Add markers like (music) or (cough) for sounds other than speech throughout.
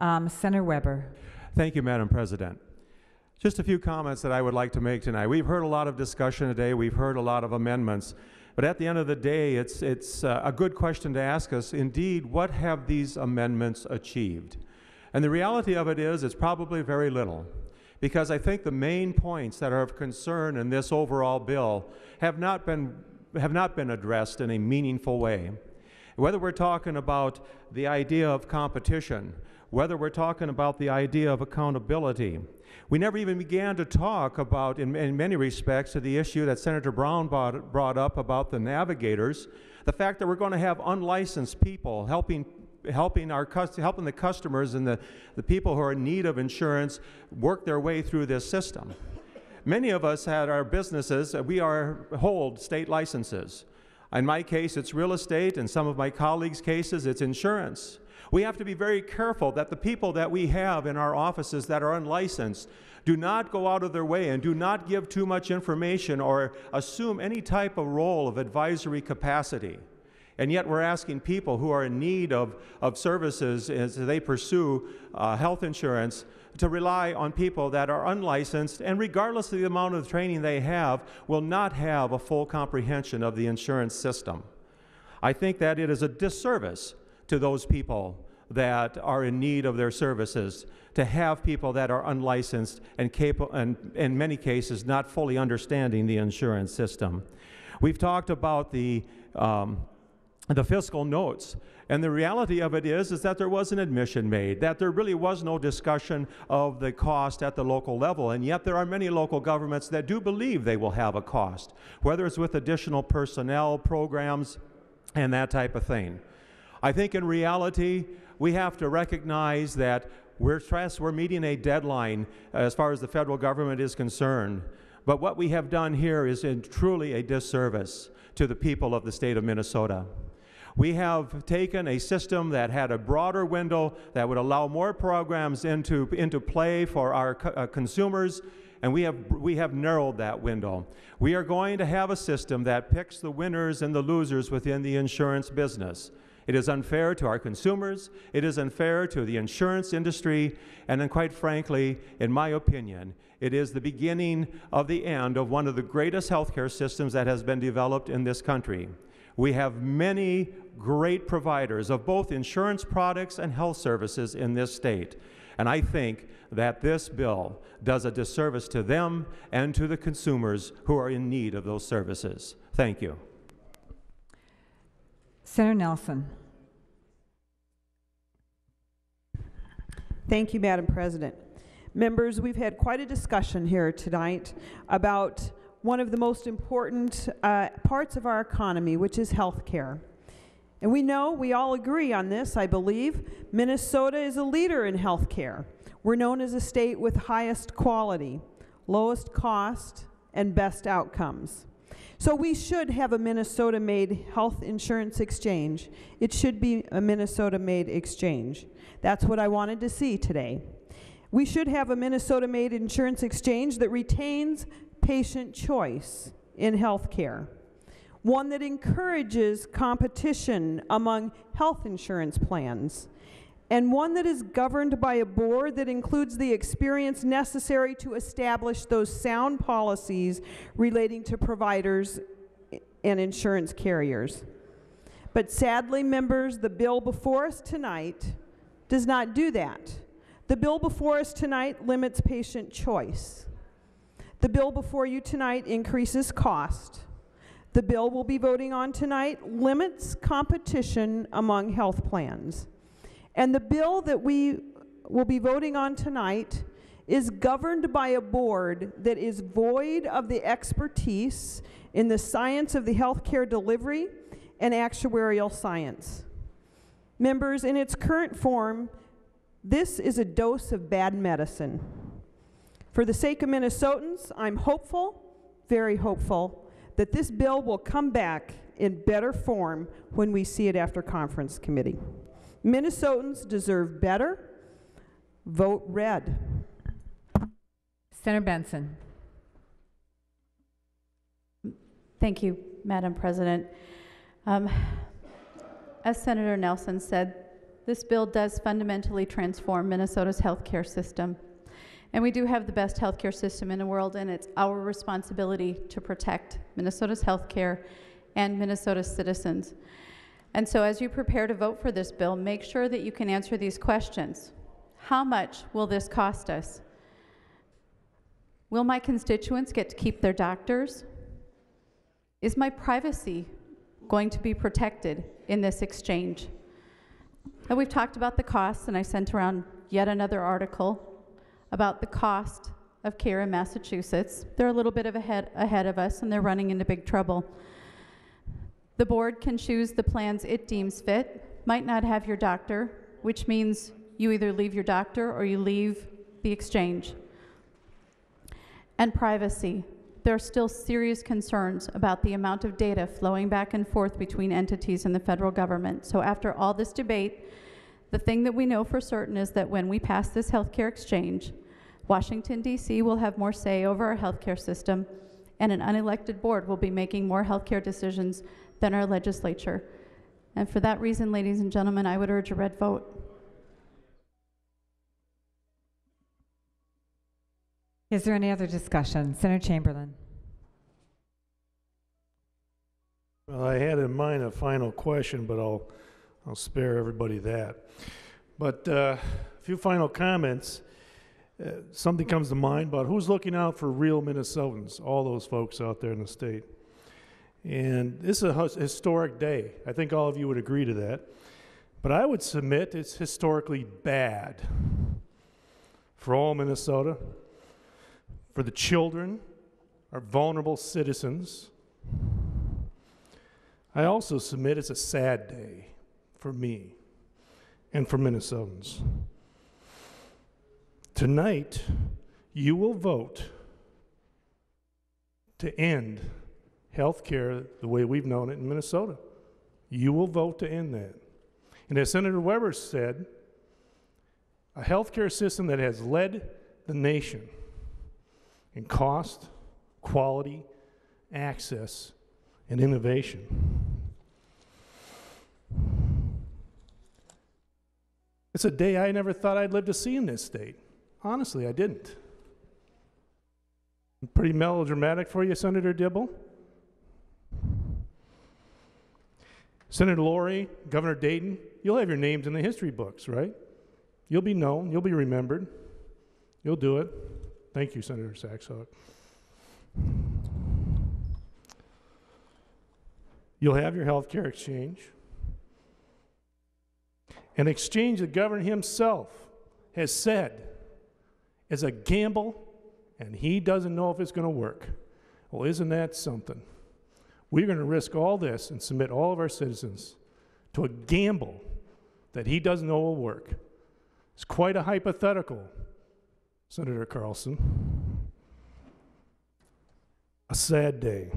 Um, Senator Weber. Thank you, Madam President. Just a few comments that I would like to make tonight. We've heard a lot of discussion today. We've heard a lot of amendments. But at the end of the day, it's, it's uh, a good question to ask us, indeed, what have these amendments achieved? And the reality of it is, it's probably very little. Because I think the main points that are of concern in this overall bill have not been, have not been addressed in a meaningful way. Whether we're talking about the idea of competition, whether we're talking about the idea of accountability, we never even began to talk about, in, in many respects, to the issue that Senator Brown brought, brought up about the navigators, the fact that we're going to have unlicensed people helping helping our helping the customers and the, the people who are in need of insurance work their way through this system. Many of us had our businesses, uh, we are hold state licenses. In my case, it's real estate. In some of my colleagues' cases, it's insurance. We have to be very careful that the people that we have in our offices that are unlicensed do not go out of their way and do not give too much information or assume any type of role of advisory capacity. And yet, we're asking people who are in need of, of services as they pursue uh, health insurance to rely on people that are unlicensed and, regardless of the amount of training they have, will not have a full comprehension of the insurance system. I think that it is a disservice to those people that are in need of their services, to have people that are unlicensed and capable, and in many cases, not fully understanding the insurance system. We've talked about the, um, the fiscal notes. And the reality of it is, is that there was an admission made, that there really was no discussion of the cost at the local level. And yet there are many local governments that do believe they will have a cost, whether it's with additional personnel, programs, and that type of thing. I think in reality, we have to recognize that we're stressed, we're meeting a deadline as far as the federal government is concerned. But what we have done here is truly a disservice to the people of the state of Minnesota. We have taken a system that had a broader window that would allow more programs into, into play for our co uh, consumers, and we have, we have narrowed that window. We are going to have a system that picks the winners and the losers within the insurance business. It is unfair to our consumers, it is unfair to the insurance industry, and then, quite frankly, in my opinion, it is the beginning of the end of one of the greatest healthcare systems that has been developed in this country. We have many great providers of both insurance products and health services in this state. And I think that this bill does a disservice to them and to the consumers who are in need of those services. Thank you. Senator Nelson. Thank you, Madam President. Members, we've had quite a discussion here tonight about one of the most important uh, parts of our economy, which is health care. And we know, we all agree on this, I believe, Minnesota is a leader in health care. We're known as a state with highest quality, lowest cost, and best outcomes. So we should have a Minnesota-made health insurance exchange. It should be a Minnesota-made exchange. That's what I wanted to see today. We should have a Minnesota-made insurance exchange that retains patient choice in health care, one that encourages competition among health insurance plans, and one that is governed by a board that includes the experience necessary to establish those sound policies relating to providers and insurance carriers. But sadly, members, the bill before us tonight does not do that. The bill before us tonight limits patient choice. The bill before you tonight increases cost. The bill we'll be voting on tonight limits competition among health plans. And the bill that we will be voting on tonight is governed by a board that is void of the expertise in the science of the healthcare delivery and actuarial science. Members, in its current form, this is a dose of bad medicine. For the sake of Minnesotans, I'm hopeful, very hopeful, that this bill will come back in better form when we see it after conference committee. Minnesotans deserve better. Vote red. Senator Benson. Thank you, Madam President. Um, as Senator Nelson said, this bill does fundamentally transform Minnesota's healthcare system. And we do have the best healthcare system in the world, and it's our responsibility to protect Minnesota's healthcare and Minnesota's citizens. And so as you prepare to vote for this bill, make sure that you can answer these questions. How much will this cost us? Will my constituents get to keep their doctors? Is my privacy going to be protected in this exchange? And we've talked about the costs, and I sent around yet another article about the cost of care in Massachusetts. They're a little bit of ahead, ahead of us, and they're running into big trouble. The board can choose the plans it deems fit, might not have your doctor, which means you either leave your doctor or you leave the exchange. And privacy. There are still serious concerns about the amount of data flowing back and forth between entities and the federal government. So after all this debate, the thing that we know for certain is that when we pass this healthcare exchange, Washington, D.C. will have more say over our healthcare system, and an unelected board will be making more healthcare decisions than our legislature. And for that reason, ladies and gentlemen, I would urge a red vote. Is there any other discussion? Senator Chamberlain. Well, I had in mind a final question, but I'll, I'll spare everybody that. But uh, a few final comments. Uh, something comes to mind about who's looking out for real Minnesotans, all those folks out there in the state. And this is a historic day. I think all of you would agree to that. But I would submit it's historically bad for all Minnesota, for the children, our vulnerable citizens. I also submit it's a sad day for me and for Minnesotans. Tonight, you will vote to end health care the way we've known it in Minnesota. You will vote to end that. And as Senator Weber said, a health care system that has led the nation in cost, quality, access, and innovation. It's a day I never thought I'd live to see in this state. Honestly, I didn't. Pretty melodramatic for you, Senator Dibble? Senator Lourey, Governor Dayton, you'll have your names in the history books, right? You'll be known, you'll be remembered. You'll do it. Thank you, Senator Saxhaug. You'll have your health care exchange. An exchange the governor himself has said is a gamble and he doesn't know if it's going to work. Well, isn't that something? We're going to risk all this and submit all of our citizens to a gamble that he doesn't know will work. It's quite a hypothetical, Senator Carlson. A sad day.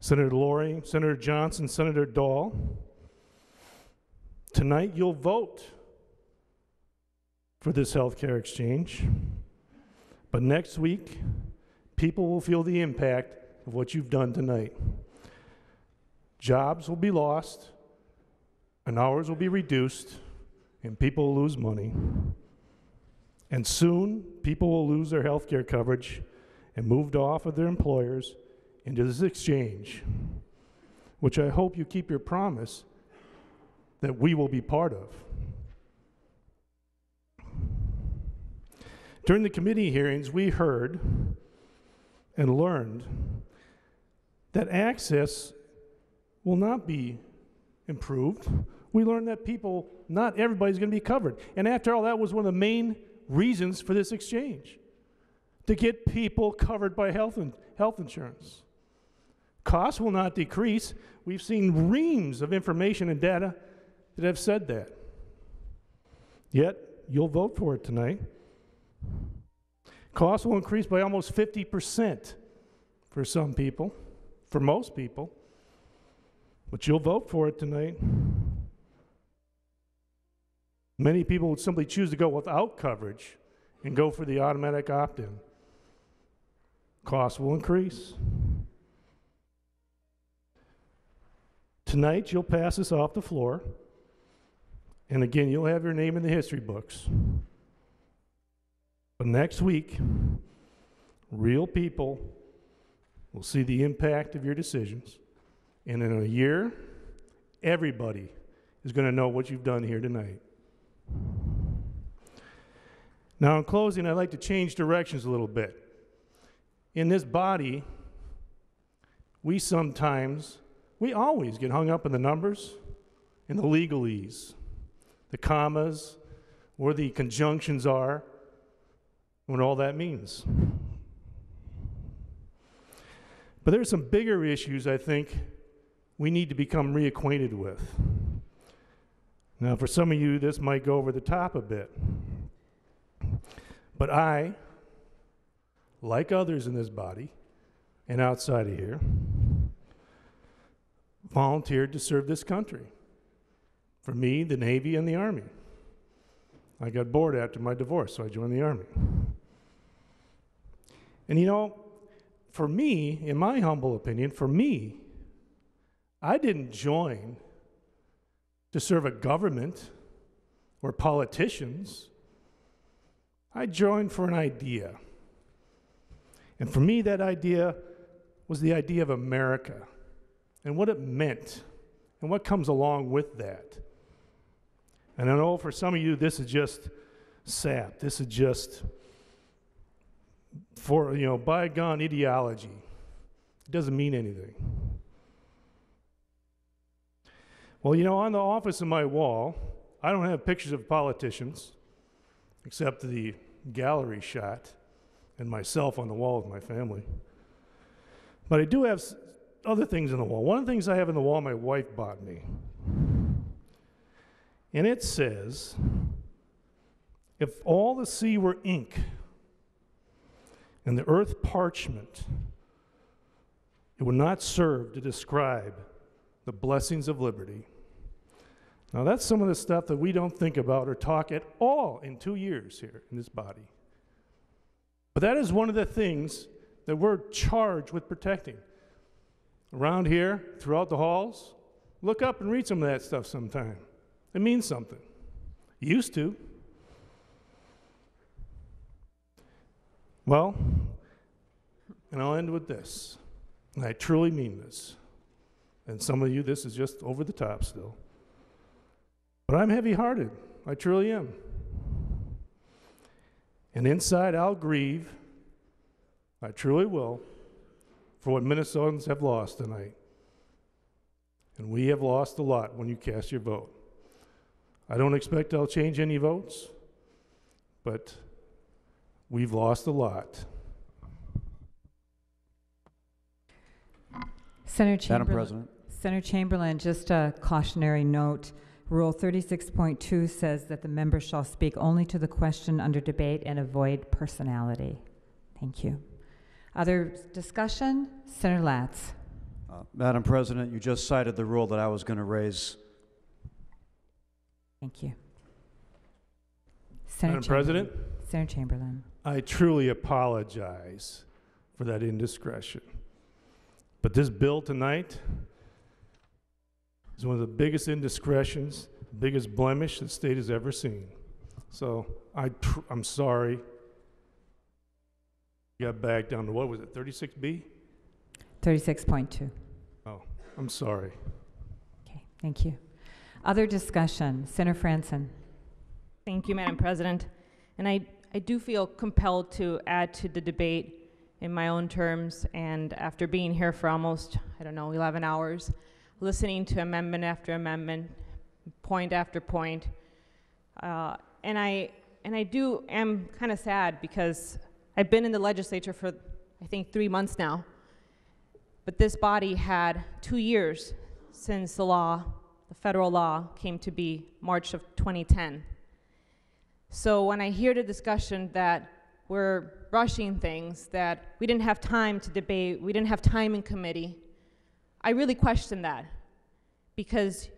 Senator Lourey, Senator Johnson, Senator Dahle, tonight you'll vote for this health care exchange. But next week, people will feel the impact of what you've done tonight. Jobs will be lost, and hours will be reduced, and people will lose money. And soon, people will lose their health care coverage and moved off of their employers into this exchange, which I hope you keep your promise that we will be part of. During the committee hearings, we heard and learned that access will not be improved. We learned that people, not everybody's going to be covered. And after all, that was one of the main reasons for this exchange to get people covered by health, health insurance. Costs will not decrease. We've seen reams of information and data that have said that. Yet, you'll vote for it tonight. Costs will increase by almost 50% for some people, for most people. But you'll vote for it tonight. Many people would simply choose to go without coverage and go for the automatic opt in. Costs will increase. Tonight, you'll pass this off the floor, And again, you'll have your name in the history books. But next week, real people will see the impact of your decisions. And in a year, everybody is going to know what you've done here tonight. Now, in closing, I'd like to change directions a little bit. In this body, we sometimes, we always get hung up in the numbers and the legalese, the commas, where the conjunctions are, what all that means. But there's some bigger issues I think we need to become reacquainted with. Now, for some of you, this might go over the top a bit. But I, like others in this body and outside of here, volunteered to serve this country. For me, the Navy and the Army. I got bored after my divorce, so I joined the Army. And you know, for me, in my humble opinion, for me, I didn't join to serve a government or politicians. I joined for an idea. And for me, that idea was the idea of America and what it meant and what comes along with that. And I know for some of you, this is just sap. This is just for, you know, bygone ideology. It doesn't mean anything. Well, you know, on the office of my wall, I don't have pictures of politicians except the gallery shot and myself on the wall with my family. But I do have other things on the wall. One of the things I have in the wall, my wife bought me. And it says, if all the sea were ink and the earth parchment, it would not serve to describe the blessings of liberty. Now, that's some of the stuff that we don't think about or talk at all in two years here in this body. But that is one of the things that we're charged with protecting. Around here, throughout the halls, look up and read some of that stuff sometime. It means something. Used to. Well, and I'll end with this. And I truly mean this. And some of you, this is just over the top still. But I'm heavy hearted. I truly am. And inside, I'll grieve. I truly will for what Minnesotans have lost tonight. And we have lost a lot when you cast your vote. I don't expect I'll change any votes, but we've lost a lot. Senator Madam President, Senator Chamberlain, just a cautionary note. Rule 36.2 says that the member shall speak only to the question under debate and avoid personality. Thank you. Other discussion? Senator Latz. uh, Madam President, you just cited the rule that I was going to raise. Thank you. Senator Madam President, Senator Chamberlain. I truly apologize for that indiscretion. But this bill tonight is one of the biggest indiscretions, biggest blemish the state has ever seen. So I tr- I'm sorry. Got back down to what was it, 36B? 36.2. Oh, I'm sorry. Okay, thank you. Other discussion? Senator Franzen. Thank you, Madam President. And I, I do feel compelled to add to the debate in my own terms, and after being here for almost, I don't know, 11 hours, listening to amendment after amendment, point after point, uh, and I, and I do am kind of sad because I've been in the legislature for, I think, three months now, but this body had two years since the law, the federal law, came to be March of 2010. So when I hear the discussion that we're rushing things, that we didn't have time to debate, we didn't have time in committee, I really question that because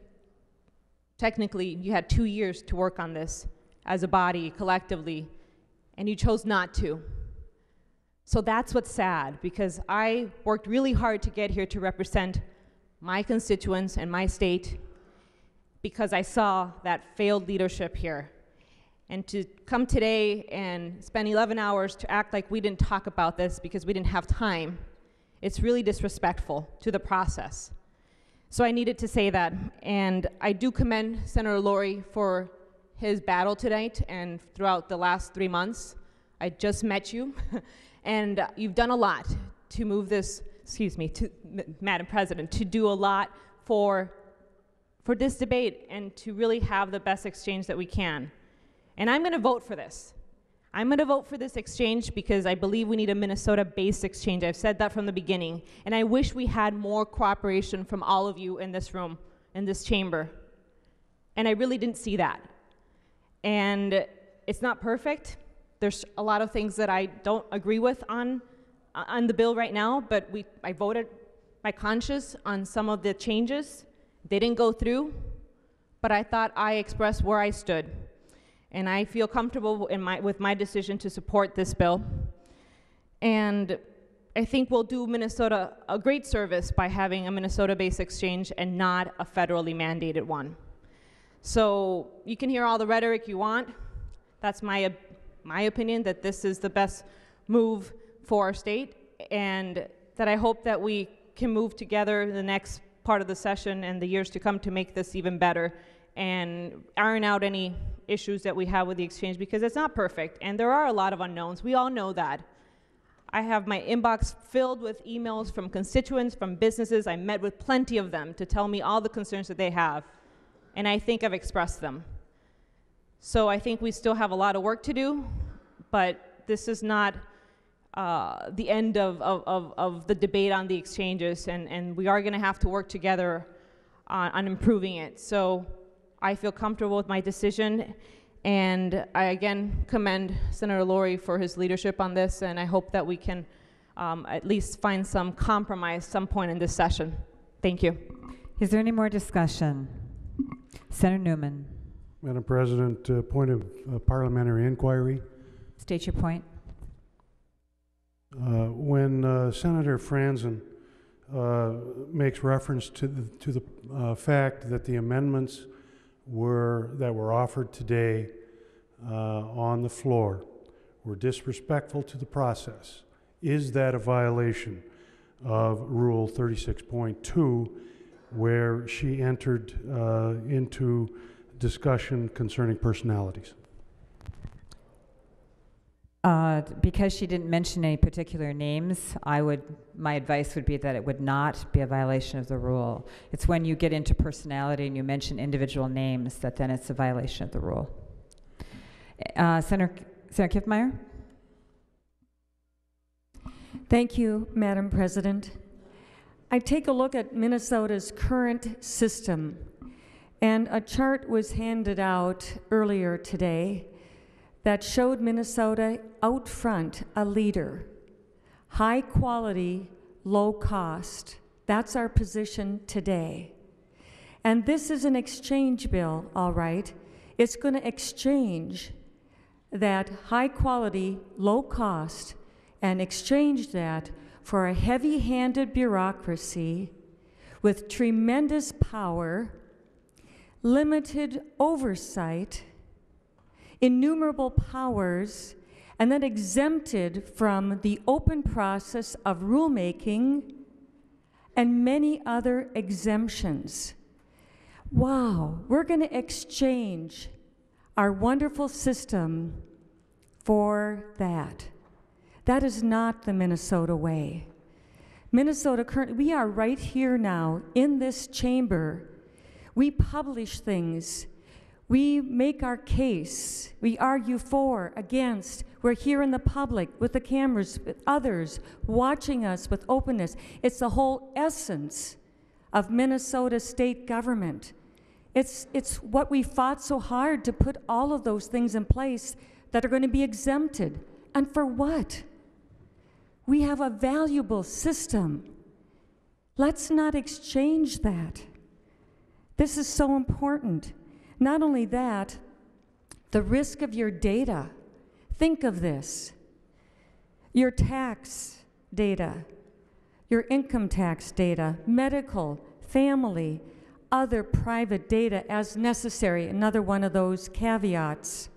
technically you had two years to work on this as a body collectively, and you chose not to. So that's what's sad because I worked really hard to get here to represent my constituents and my state, because I saw that failed leadership here. And to come today and spend 11 hours to act like we didn't talk about this because we didn't have time, it's really disrespectful to the process. So I needed to say that. And I do commend Senator Lourey for his battle tonight and throughout the last three months. I just met you, (laughs) and you've done a lot to move this, excuse me, to, Madam President, to do a lot for, for this debate and to really have the best exchange that we can. And I'm going to vote for this. I'm going to vote for this exchange because I believe we need a Minnesota based exchange. I've said that from the beginning. And I wish we had more cooperation from all of you in this room, in this chamber. And I really didn't see that. And it's not perfect. There's a lot of things that I don't agree with on, uh, on the bill right now, but we, I voted my conscience on some of the changes. They didn't go through, but I thought I expressed where I stood and I feel comfortable in my, with my decision to support this bill. And I think we'll do Minnesota a great service by having a Minnesota-based exchange and not a federally mandated one. So you can hear all the rhetoric you want. That's my, my opinion that this is the best move for our state and that I hope that we can move together in the next part of the session and the years to come to make this even better and iron out any issues that we have with the exchange because it's not perfect and there are a lot of unknowns. We all know that. I have my inbox filled with emails from constituents, from businesses. I met with plenty of them to tell me all the concerns that they have, and I think I've expressed them. So I think we still have a lot of work to do, but this is not uh, the end of, of, of, of the debate on the exchanges, and, and we are going to have to work together on, on improving it. So I feel comfortable with my decision. And I again commend Senator Lourey for his leadership on this, and I hope that we can um, at least find some compromise some point in this session. Thank you. Is there any more discussion? Senator Newman, Madam President, uh, point of uh, parliamentary inquiry. state your point. Uh, When uh, Senator Franzen uh, makes reference to the, to the uh, fact that the amendments were, that were offered today uh, on the floor were disrespectful to the process, is that a violation of Rule 36.2 where she entered uh, into discussion concerning personalities? Uh, Because she didn't mention any particular names, I would, my advice would be that it would not be a violation of the rule. It's when you get into personality and you mention individual names that then it's a violation of the rule. Uh, Senator, Senator Kiffmeyer? Thank you, Madam President. I take a look at Minnesota's current system, and a chart was handed out earlier today that showed Minnesota out front, a leader. High quality, low cost. That's our position today. And this is an exchange bill, all right. It's going to exchange that high quality, low cost, and exchange that for a heavy handed bureaucracy with tremendous power, limited oversight, innumerable powers, and then exempted from the open process of rulemaking and many other exemptions. Wow, we're going to exchange our wonderful system for that. That is not the Minnesota way. Minnesota currently, we are right here now in this chamber. We publish things. We make our case. We argue for, against. We're here in the public with the cameras, with others watching us with openness. It's the whole essence of Minnesota state government. It's, it's what we fought so hard to put all of those things in place that are going to be exempted. And for what? We have a valuable system. Let's not exchange that. This is so important. Not only that, the risk of your data. Think of this your tax data, your income tax data, medical, family, other private data as necessary. Another one of those caveats.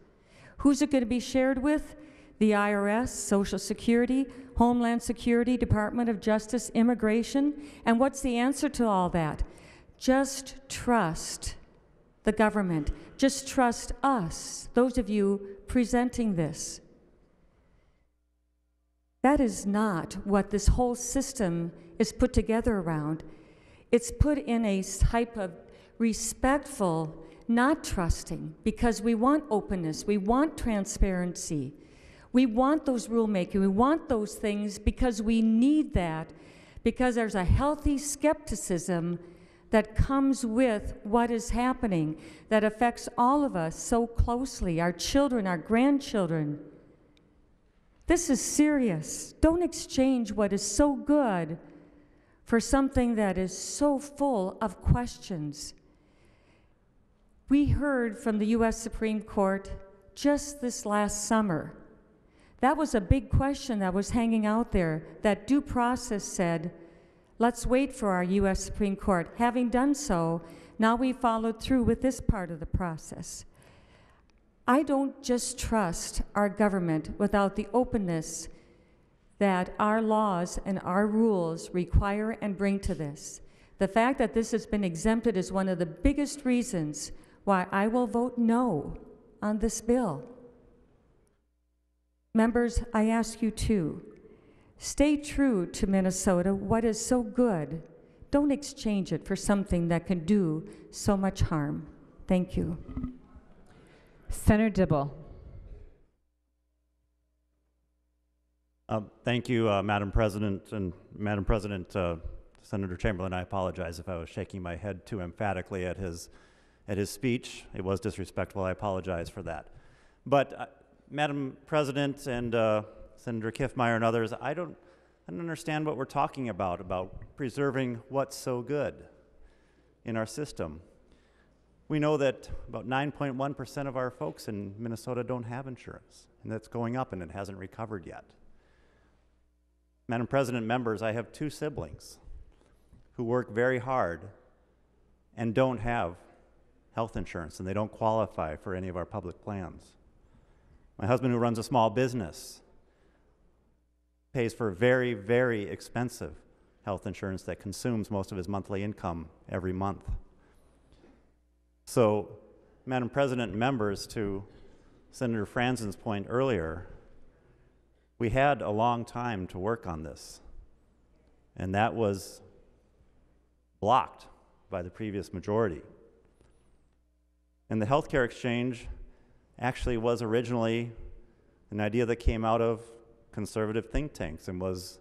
Who's it going to be shared with? The IRS, Social Security, Homeland Security, Department of Justice, Immigration. And what's the answer to all that? Just trust the government. Just trust us, those of you presenting this. That is not what this whole system is put together around. It's put in a type of respectful, not trusting, because we want openness, we want transparency, we want those rulemaking, we want those things because we need that, because there's a healthy skepticism that comes with what is happening that affects all of us so closely our children, our grandchildren. This is serious. Don't exchange what is so good for something that is so full of questions. We heard from the U.S. Supreme Court just this last summer. That was a big question that was hanging out there that due process said, let's wait for our U.S. Supreme Court. Having done so, now we followed through with this part of the process. I don't just trust our government without the openness that our laws and our rules require and bring to this. The fact that this has been exempted is one of the biggest reasons why I will vote no on this bill. Members, I ask you too, stay true to Minnesota, what is so good. Don't exchange it for something that can do so much harm. Thank you. Senator Dibble. Um, Thank you, uh, Madam President, and Madam President, uh, Senator Chamberlain, I apologize if I was shaking my head too emphatically at his, at his speech. It was disrespectful, I apologize for that. But, uh, Madam President and uh, Senator Kiffmeyer and others, I don't, I don't understand what we're talking about, about preserving what's so good in our system. We know that about 9.1% of our folks in Minnesota don't have insurance, and that's going up and it hasn't recovered yet. Madam President, members, I have two siblings who work very hard and don't have health insurance, and they don't qualify for any of our public plans. My husband, who runs a small business, pays for very, very expensive health insurance that consumes most of his monthly income every month. So, Madam President, members, to Senator Franzen's point earlier, we had a long time to work on this, and that was blocked by the previous majority. And the healthcare exchange actually was originally an idea that came out of conservative think tanks and was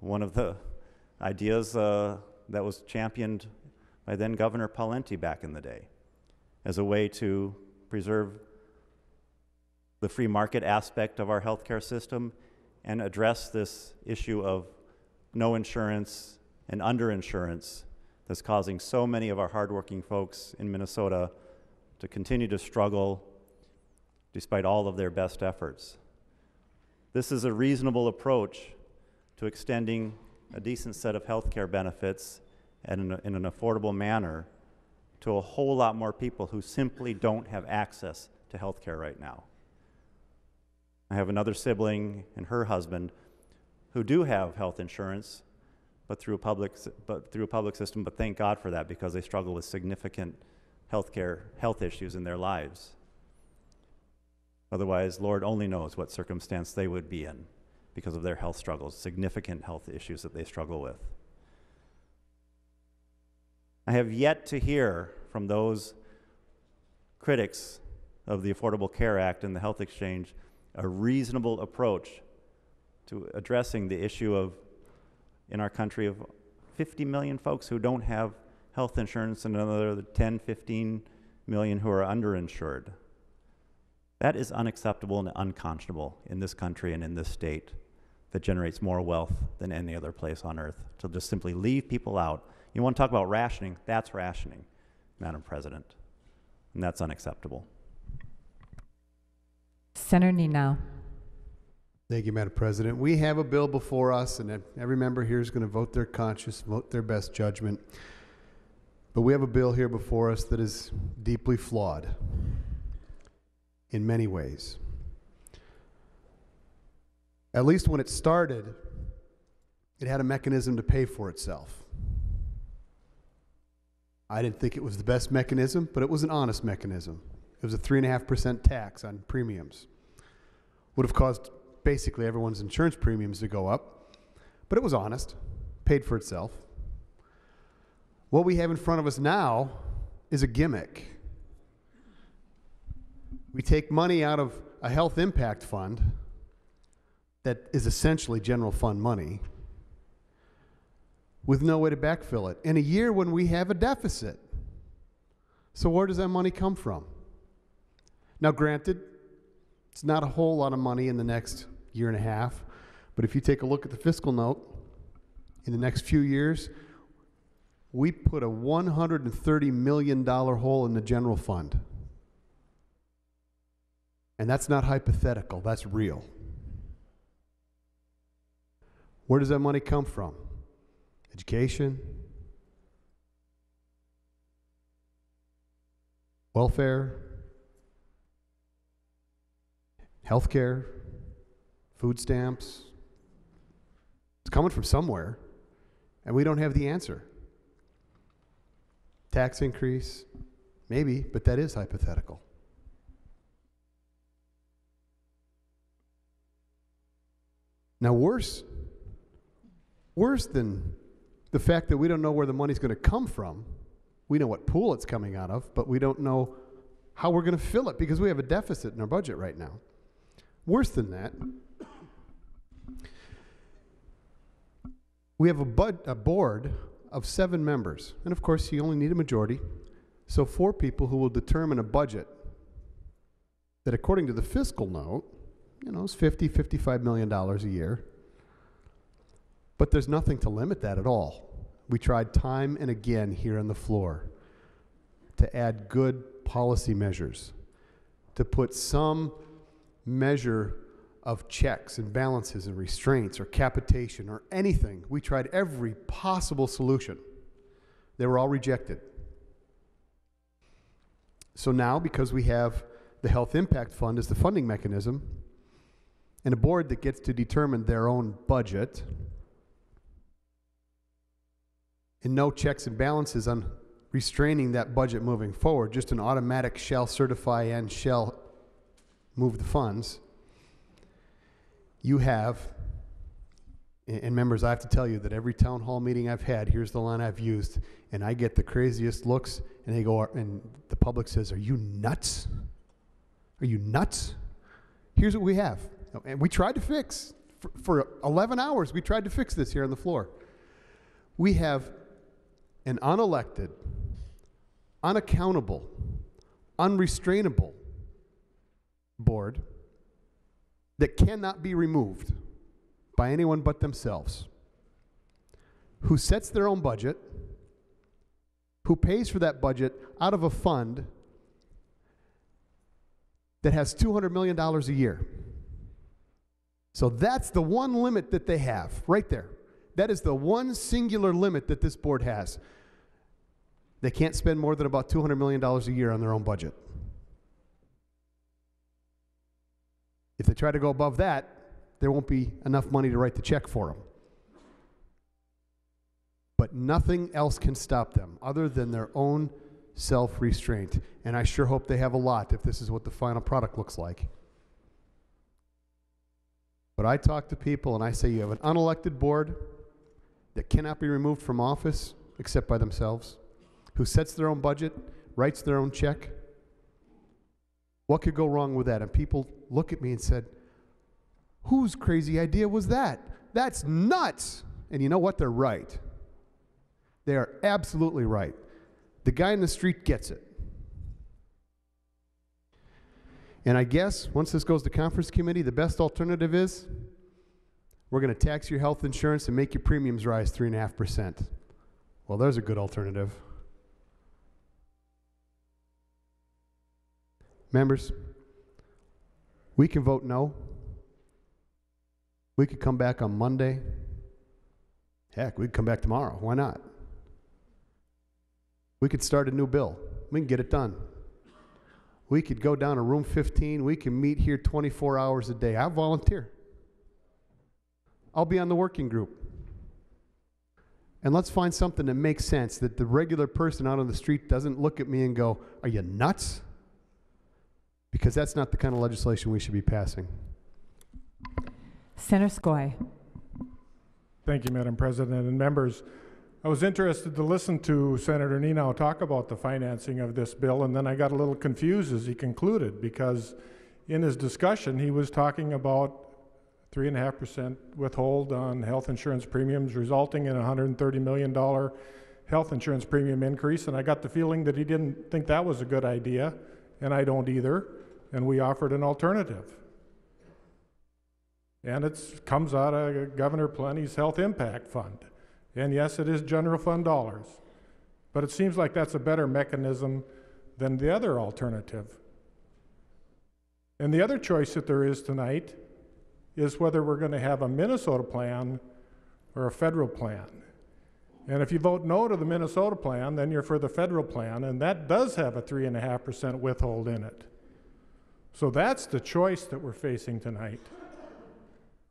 one of the ideas uh, that was championed by then Governor Pawlenty back in the day as a way to preserve the free market aspect of our healthcare system and address this issue of no insurance and underinsurance that's causing so many of our hardworking folks in Minnesota to continue to struggle despite all of their best efforts. This is a reasonable approach to extending a decent set of health care benefits and in, in an affordable manner to a whole lot more people who simply don't have access to health care right now. I have another sibling and her husband who do have health insurance, but through a public, but through a public system. But thank God for that because they struggle with significant health care, health issues in their lives. Otherwise, Lord only knows what circumstance they would be in because of their health struggles, significant health issues that they struggle with. I have yet to hear from those critics of the Affordable Care Act and the Health Exchange a reasonable approach to addressing the issue of, in our country, of 50 million folks who don't have health insurance and another 10, 15 million who are underinsured. That is unacceptable and unconscionable in this country and in this state that generates more wealth than any other place on earth. To just simply leave people out. You want to talk about rationing? That's rationing, Madam President. And that's unacceptable. Senator Nienow. Thank you, Madam President. We have a bill before us, and every member here is going to vote their conscience, vote their best judgment. But we have a bill here before us that is deeply flawed in many ways. At least when it started, it had a mechanism to pay for itself. I didn't think it was the best mechanism, but it was an honest mechanism. It was a 3.5% tax on premiums. Would have caused basically everyone's insurance premiums to go up, but it was honest, paid for itself. What we have in front of us now is a gimmick. We take money out of a health impact fund that is essentially general fund money with no way to backfill it in a year when we have a deficit. So, where does that money come from? Now, granted, it's not a whole lot of money in the next year and a half, but if you take a look at the fiscal note, in the next few years, we put a $130 million hole in the general fund. And that's not hypothetical, that's real. Where does that money come from? Education? Welfare? Healthcare? Food stamps? It's coming from somewhere, and we don't have the answer. Tax increase? Maybe, but that is hypothetical. Now, worse, worse than the fact that we don't know where the money's going to come from, we know what pool it's coming out of, but we don't know how we're going to fill it because we have a deficit in our budget right now. Worse than that, we have a, bud, a board of seven members. And of course, you only need a majority. So, four people who will determine a budget that, according to the fiscal note, you know, it's 50, 55 million dollars a year. But there's nothing to limit that at all. We tried time and again here on the floor to add good policy measures, to put some measure of checks and balances and restraints or capitation or anything. We tried every possible solution. They were all rejected. So now, because we have the Health Impact Fund as the funding mechanism and a board that gets to determine their own budget, and no checks and balances on restraining that budget moving forward, just an automatic shall certify and shall move the funds, you have, and members, I have to tell you that every town hall meeting I've had, here's the line I've used, and I get the craziest looks, and they go, and the public says, Are you nuts? Are you nuts? Here's what we have. And we tried to fix, for, for 11 hours, we tried to fix this here on the floor. We have an unelected, unaccountable, unrestrainable board that cannot be removed by anyone but themselves, who sets their own budget, who pays for that budget out of a fund that has $200 million a year. So that's the one limit that they have, right there. That is the one singular limit that this board has. They can't spend more than about $200 million a year on their own budget. If they try to go above that, there won't be enough money to write the check for them. But nothing else can stop them other than their own self restraint. And I sure hope they have a lot if this is what the final product looks like. But I talk to people and I say you have an unelected board that cannot be removed from office except by themselves, who sets their own budget, writes their own check. What could go wrong with that? And people look at me and said, Whose crazy idea was that? That's nuts. And you know what? They're right. They are absolutely right. The guy in the street gets it. And I guess once this goes to conference committee, the best alternative is we're going to tax your health insurance and make your premiums rise 3.5%. Well, there's a good alternative. Members, we can vote no. We could come back on Monday. Heck, we could come back tomorrow. Why not? We could start a new bill. We can get it done. We could go down to room 15. We can meet here 24 hours a day. I volunteer. I'll be on the working group. And let's find something that makes sense that the regular person out on the street doesn't look at me and go, Are you nuts? Because that's not the kind of legislation we should be passing. Senator Skoe. Thank you, Madam President and members. I was interested to listen to Senator Nienow talk about the financing of this bill, and then I got a little confused as he concluded because in his discussion he was talking about three and a half percent withhold on health insurance premiums, resulting in a $130 million health insurance premium increase. And I got the feeling that he didn't think that was a good idea, and I don't either. And we offered an alternative. And it comes out of Governor Pawlenty's Health Impact Fund. And yes, it is general fund dollars. But it seems like that's a better mechanism than the other alternative. And the other choice that there is tonight is whether we're going to have a Minnesota plan or a federal plan. And if you vote no to the Minnesota plan, then you're for the federal plan, and that does have a 3.5% withhold in it. So that's the choice that we're facing tonight.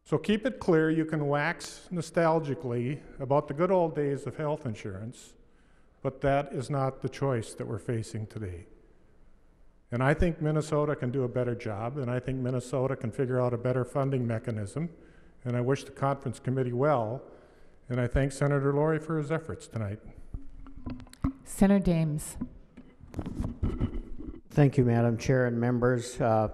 So keep it clear you can wax nostalgically about the good old days of health insurance, but that is not the choice that we're facing today. And I think Minnesota can do a better job, and I think Minnesota can figure out a better funding mechanism. And I wish the conference committee well, and I thank Senator Lourey for his efforts tonight. Senator Dahms. Thank you, Madam Chair and members. Uh,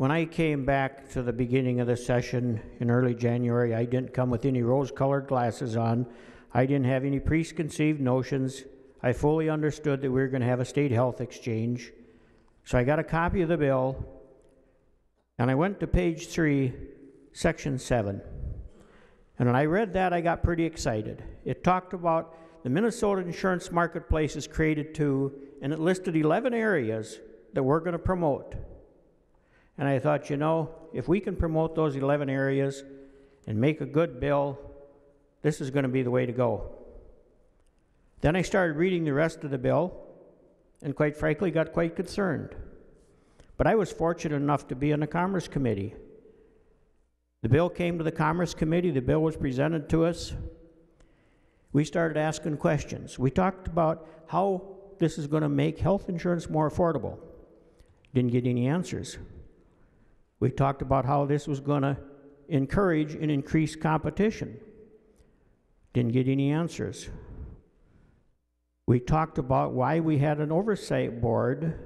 when I came back to the beginning of the session in early January, I didn't come with any rose colored glasses on. I didn't have any preconceived notions. I fully understood that we were going to have a state health exchange. So I got a copy of the bill and I went to page three, section seven. And when I read that, I got pretty excited. It talked about the Minnesota insurance marketplace is created to, and it listed 11 areas that we're going to promote. And I thought, you know, if we can promote those 11 areas and make a good bill, this is going to be the way to go. Then I started reading the rest of the bill, and quite frankly, got quite concerned. But I was fortunate enough to be on the Commerce Committee. The bill came to the Commerce Committee, the bill was presented to us. We started asking questions. We talked about how this is going to make health insurance more affordable. Didn't get any answers. We talked about how this was going to encourage and increase competition. Didn't get any answers. We talked about why we had an oversight board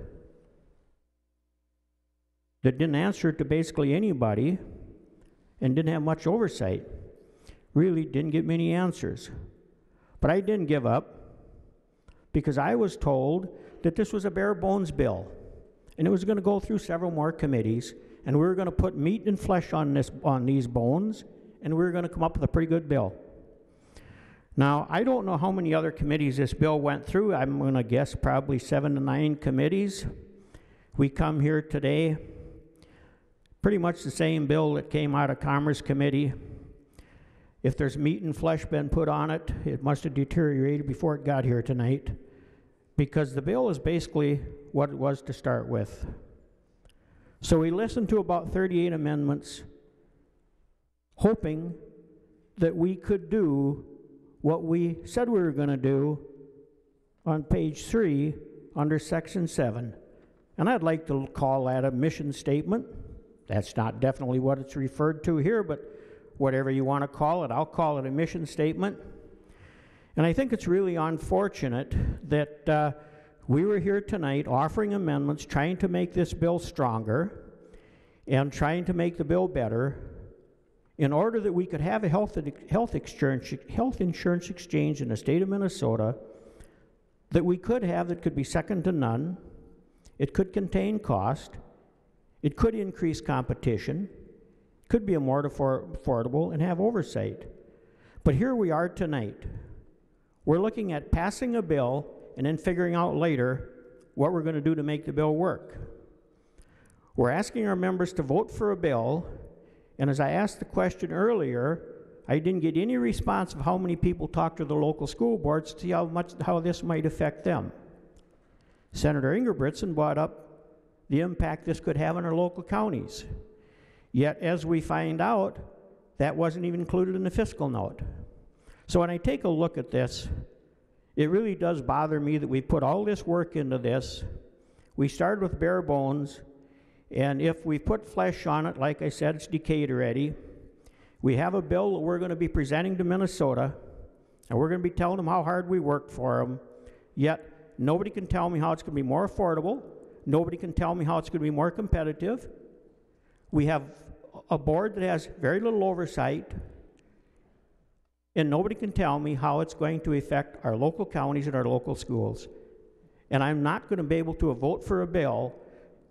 that didn't answer to basically anybody and didn't have much oversight. Really didn't get many answers. But I didn't give up because I was told that this was a bare bones bill and it was going to go through several more committees and we were going to put meat and flesh on this on these bones, and we were going to come up with a pretty good bill. Now, I don't know how many other committees this bill went through. I'm going to guess probably seven to nine committees. We come here today, pretty much the same bill that came out of Commerce Committee. If there's meat and flesh been put on it, it must have deteriorated before it got here tonight, because the bill is basically what it was to start with. So we listened to about 38 amendments, hoping that we could do what we said we were going to do on page three under section seven. And I'd like to call that a mission statement. That's not definitely what it's referred to here, but whatever you want to call it, I'll call it a mission statement. And I think it's really unfortunate that uh, we were here tonight offering amendments, trying to make this bill stronger and trying to make the bill better in order that we could have a health, health, exchange, health insurance exchange in the state of Minnesota that we could have that could be second to none. It could contain cost. It could increase competition. Could be more affordable and have oversight. But here we are tonight. We're looking at passing a bill and then figuring out later what we're going to do to make the bill work. We're asking our members to vote for a bill, and as I asked the question earlier, I didn't get any response of how many people talked to the local school boards to see how much how this might affect them. Senator Ingebrigtsen brought up the impact this could have on our local counties. Yet, as we find out, that wasn't even included in the fiscal note. So when I take a look at this, it really does bother me that we put all this work into this. We started with bare bones, and if we put flesh on it, like I said, it's decayed already. We have a bill that we're going to be presenting to Minnesota, and we're going to be telling them how hard we worked for them. Yet, nobody can tell me how it's going to be more affordable. Nobody can tell me how it's going to be more competitive. We have a board that has very little oversight, and nobody can tell me how it's going to affect our local counties and our local schools. And I'm not going to be able to vote for a bill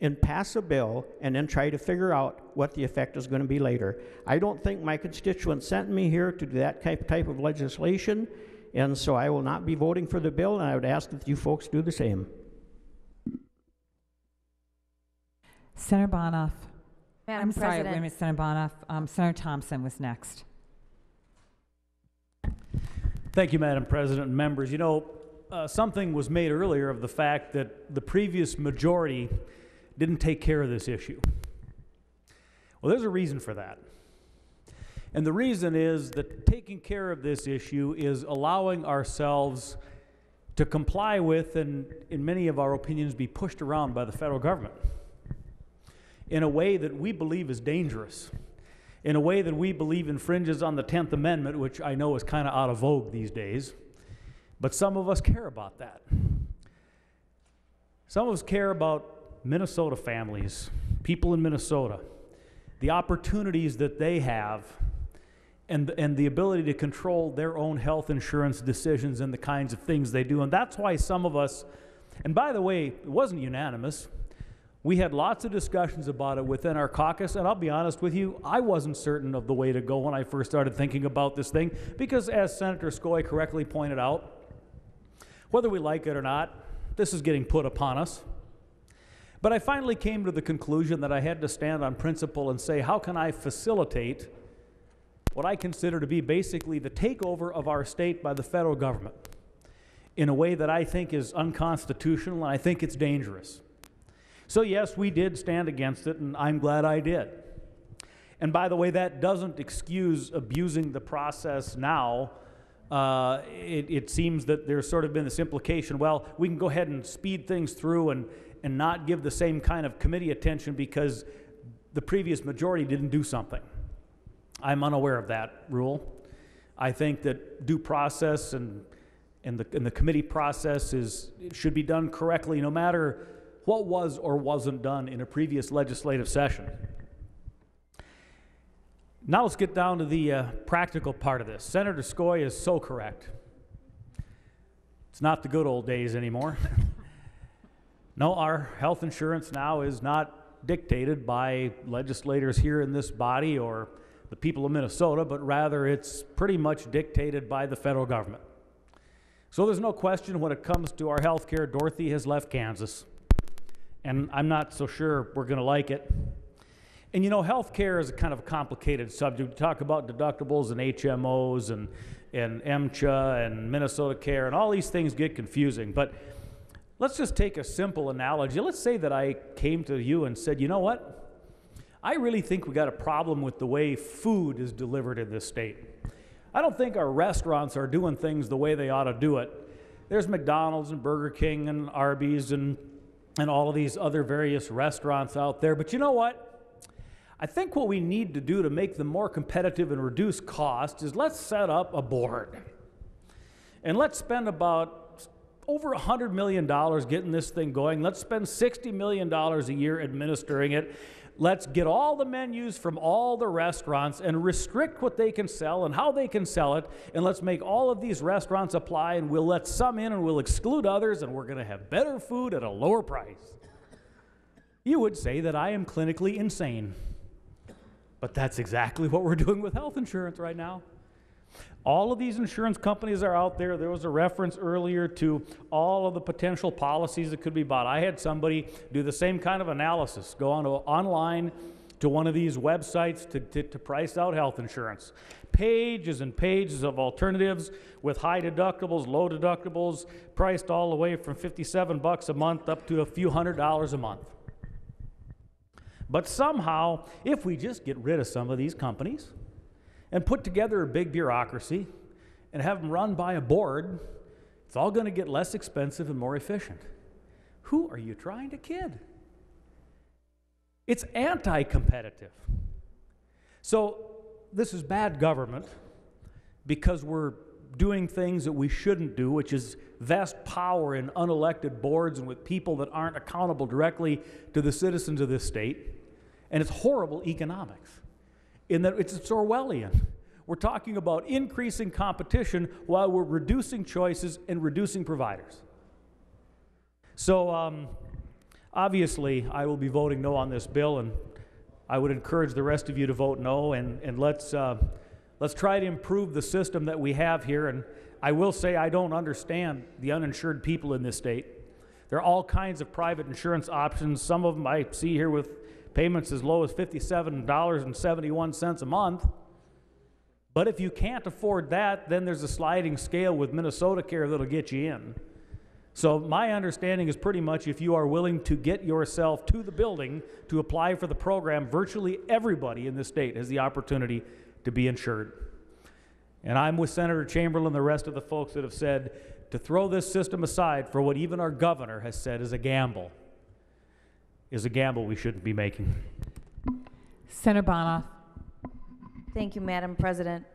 and pass a bill and then try to figure out what the effect is going to be later. I don't think my constituents sent me here to do that type, type of legislation, and so I will not be voting for the bill, and I would ask that you folks do the same. Senator Bonoff. Madam I'm sorry, wait a minute, Senator Bonoff. Um, Senator Thompson was next. Thank you, Madam President and members. You know, uh, something was made earlier of the fact that the previous majority didn't take care of this issue. Well, there's a reason for that. And the reason is that taking care of this issue is allowing ourselves to comply with and, in many of our opinions, be pushed around by the federal government in a way that we believe is dangerous, in a way that we believe infringes on the 10th Amendment, which I know is kind of out of vogue these days. But some of us care about that. Some of us care about Minnesota families, people in Minnesota, the opportunities that they have, and, and the ability to control their own health insurance decisions and the kinds of things they do. And that's why some of us, and by the way, it wasn't unanimous. We had lots of discussions about it within our caucus, and I'll be honest with you, I wasn't certain of the way to go when I first started thinking about this thing, because as Senator Skoe correctly pointed out, whether we like it or not, this is getting put upon us. But I finally came to the conclusion that I had to stand on principle and say, how can I facilitate what I consider to be basically the takeover of our state by the federal government in a way that I think is unconstitutional and I think it's dangerous? So, yes, we did stand against it, and I'm glad I did. And by the way, that doesn't excuse abusing the process now. Uh, it, it seems that there's sort of been this implication well, we can go ahead and speed things through and, and not give the same kind of committee attention because the previous majority didn't do something. I'm unaware of that rule. I think that due process and, and, the, and the committee process is, should be done correctly no matter what was or wasn't done in a previous legislative session. Now let's get down to the uh, practical part of this. Senator Skoe is so correct. It's not the good old days anymore. (laughs) no, our health insurance now is not dictated by legislators here in this body or the people of Minnesota, but rather it's pretty much dictated by the federal government. So there's no question when it comes to our health care, Dorothy has left Kansas. And I'm not so sure we're going to like it. And you know, health care is a kind of a complicated subject. We talk about deductibles and HMOs and, and MCHA and Minnesota Care, and all these things get confusing. But let's just take a simple analogy. Let's say that I came to you and said, you know what? I really think we got a problem with the way food is delivered in this state. I don't think our restaurants are doing things the way they ought to do it. There's McDonald's and Burger King and Arby's and, and all of these other various restaurants out there. But you know what? I think what we need to do to make them more competitive and reduce cost is let's set up a board. And let's spend about over $100 million getting this thing going. Let's spend $60 million a year administering it. Let's get all the menus from all the restaurants and restrict what they can sell and how they can sell it. And let's make all of these restaurants apply and we'll let some in and we'll exclude others and we're going to have better food at a lower price. You would say that I am clinically insane. But that's exactly what we're doing with health insurance right now. All of these insurance companies are out there. There was a reference earlier to all of the potential policies that could be bought. I had somebody do the same kind of analysis, go on to, online to one of these websites to, to, to price out health insurance. Pages and pages of alternatives with high deductibles, low deductibles, priced all the way from 57 bucks a month up to a few hundred dollars a month. But somehow, if we just get rid of some of these companies and put together a big bureaucracy and have them run by a board, it's all going to get less expensive and more efficient. Who are you trying to kid? It's anti competitive. So, this is bad government because we're doing things that we shouldn't do, which is vest power in unelected boards and with people that aren't accountable directly to the citizens of this state. And it's horrible economics in that it's Orwellian. We're talking about increasing competition while we're reducing choices and reducing providers. So, um, obviously, I will be voting no on this bill, and I would encourage the rest of you to vote no, and, and let's, uh, let's try to improve the system that we have here. And I will say I don't understand the uninsured people in this state. There are all kinds of private insurance options. Some of them I see here with payments as low as $57.71 a month. But if you can't afford that, then there's a sliding scale with Minnesota Care that'll get you in. So, my understanding is pretty much if you are willing to get yourself to the building to apply for the program, virtually everybody in the state has the opportunity to be insured. And I'm with Senator Chamberlain and the rest of the folks that have said to throw this system aside for what even our governor has said is a gamble, is a gamble we shouldn't be making. Senator Bonoff. Thank you, Madam President.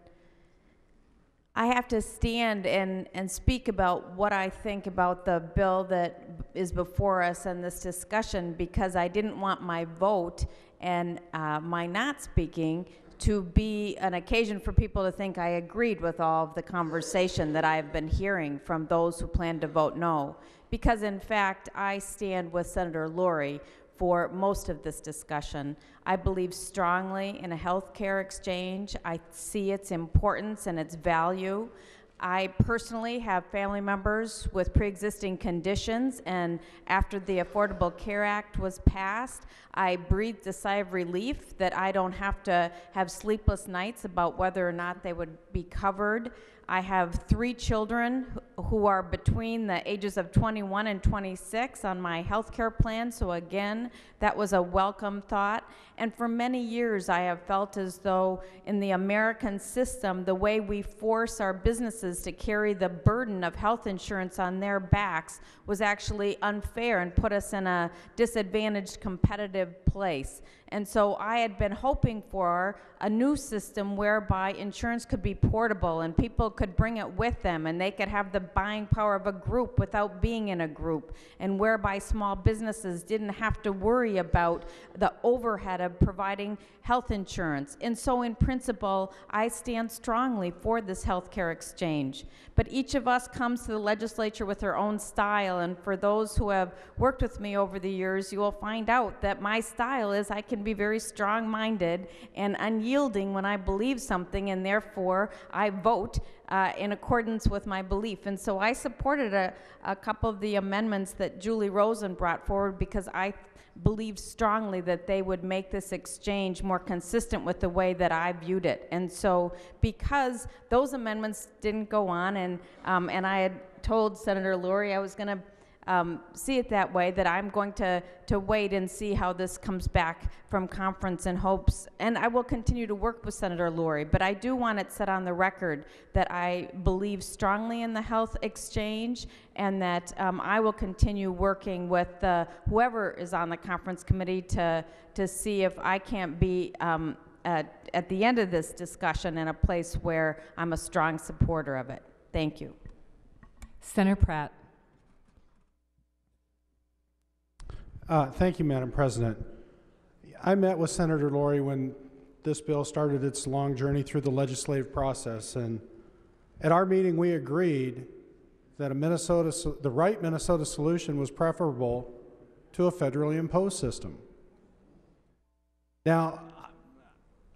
I have to stand and, and speak about what I think about the bill that is before us and this discussion because I didn't want my vote and uh, my not speaking to be an occasion for people to think I agreed with all of the conversation that I've been hearing from those who plan to vote no. Because in fact, I stand with Senator Lourey for most of this discussion. I believe strongly in a healthcare exchange. I see its importance and its value. I personally have family members with pre existing conditions, and after the Affordable Care Act was passed, I breathed a sigh of relief that I don't have to have sleepless nights about whether or not they would be covered. I have three children who are between the ages of 21 and 26 on my health care plan, so again, that was a welcome thought. And for many years, I have felt as though in the American system, the way we force our businesses to carry the burden of health insurance on their backs was actually unfair and put us in a disadvantaged competitive place. And so I had been hoping for a new system whereby insurance could be portable and people could bring it with them and they could have the buying power of a group without being in a group, and whereby small businesses didn't have to worry about the overhead of providing health insurance. And so, in principle, I stand strongly for this health care exchange. But each of us comes to the legislature with our own style, and for those who have worked with me over the years, you will find out that my style is I can be very strong minded and unyielding when I believe something, and therefore I vote uh, in accordance with my belief. And so I supported a, a couple of the amendments that Julie Rosen brought forward because I believed strongly that they would make this exchange more consistent with the way that I viewed it. And so, because those amendments didn't go on, and um, and I had told Senator Lourey I was going to um, see it that way, that I'm going to, to wait and see how this comes back from conference and hopes. And I will continue to work with Senator Lourey, but I do want it set on the record that I believe strongly in the health exchange and that um, I will continue working with whoever is on the conference committee to, to see if I can't be um, at, at the end of this discussion in a place where I'm a strong supporter of it. Thank you. Senator Pratt. Uh, thank you, Madam President. I met with Senator Lourey when this bill started its long journey through the legislative process, and at our meeting, we agreed that a Minnesota, the right Minnesota solution was preferable to a federally imposed system. Now,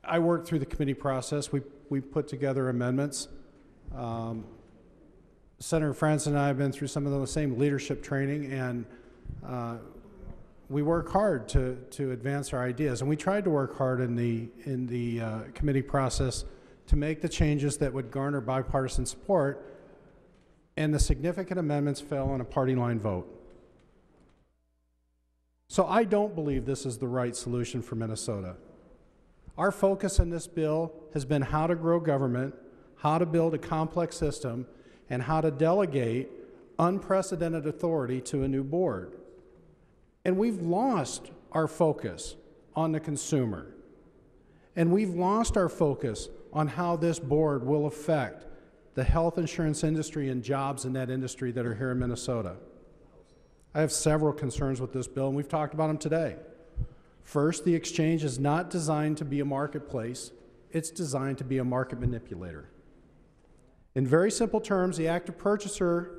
I worked through the committee process. We, we put together amendments. Um, Senator Franzen and I have been through some of the same leadership training, and uh, we work hard to, to advance our ideas, and we tried to work hard in the, in the uh, committee process to make the changes that would garner bipartisan support, and the significant amendments fell on a party line vote. So I don't believe this is the right solution for Minnesota. Our focus in this bill has been how to grow government, how to build a complex system, and how to delegate unprecedented authority to a new board. And we've lost our focus on the consumer. And we've lost our focus on how this board will affect the health insurance industry and jobs in that industry that are here in Minnesota. I have several concerns with this bill, and we've talked about them today. First, the exchange is not designed to be a marketplace, it's designed to be a market manipulator. In very simple terms, the active purchaser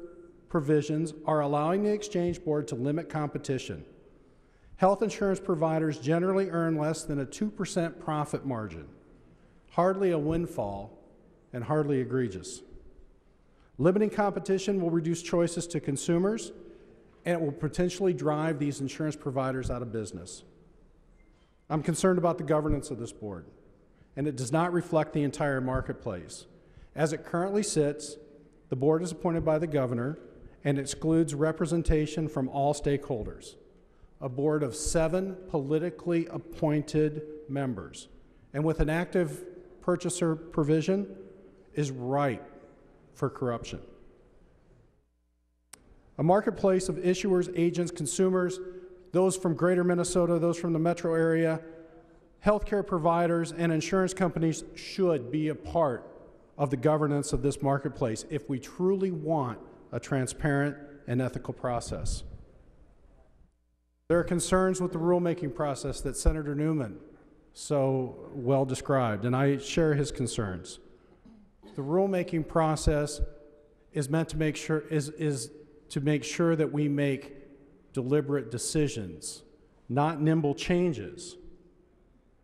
provisions are allowing the exchange board to limit competition. Health insurance providers generally earn less than a 2% profit margin, hardly a windfall, and hardly egregious. Limiting competition will reduce choices to consumers, and it will potentially drive these insurance providers out of business. I'm concerned about the governance of this board, and it does not reflect the entire marketplace. As it currently sits, the board is appointed by the governor and excludes representation from all stakeholders. A board of seven politically appointed members, and with an active purchaser provision, is ripe for corruption. A marketplace of issuers, agents, consumers, those from greater Minnesota, those from the metro area, healthcare providers, and insurance companies should be a part of the governance of this marketplace if we truly want a transparent and ethical process. There are concerns with the rulemaking process that Senator Newman so well described, and I share his concerns. The rulemaking process is meant to make sure is, is to make sure that we make deliberate decisions, not nimble changes,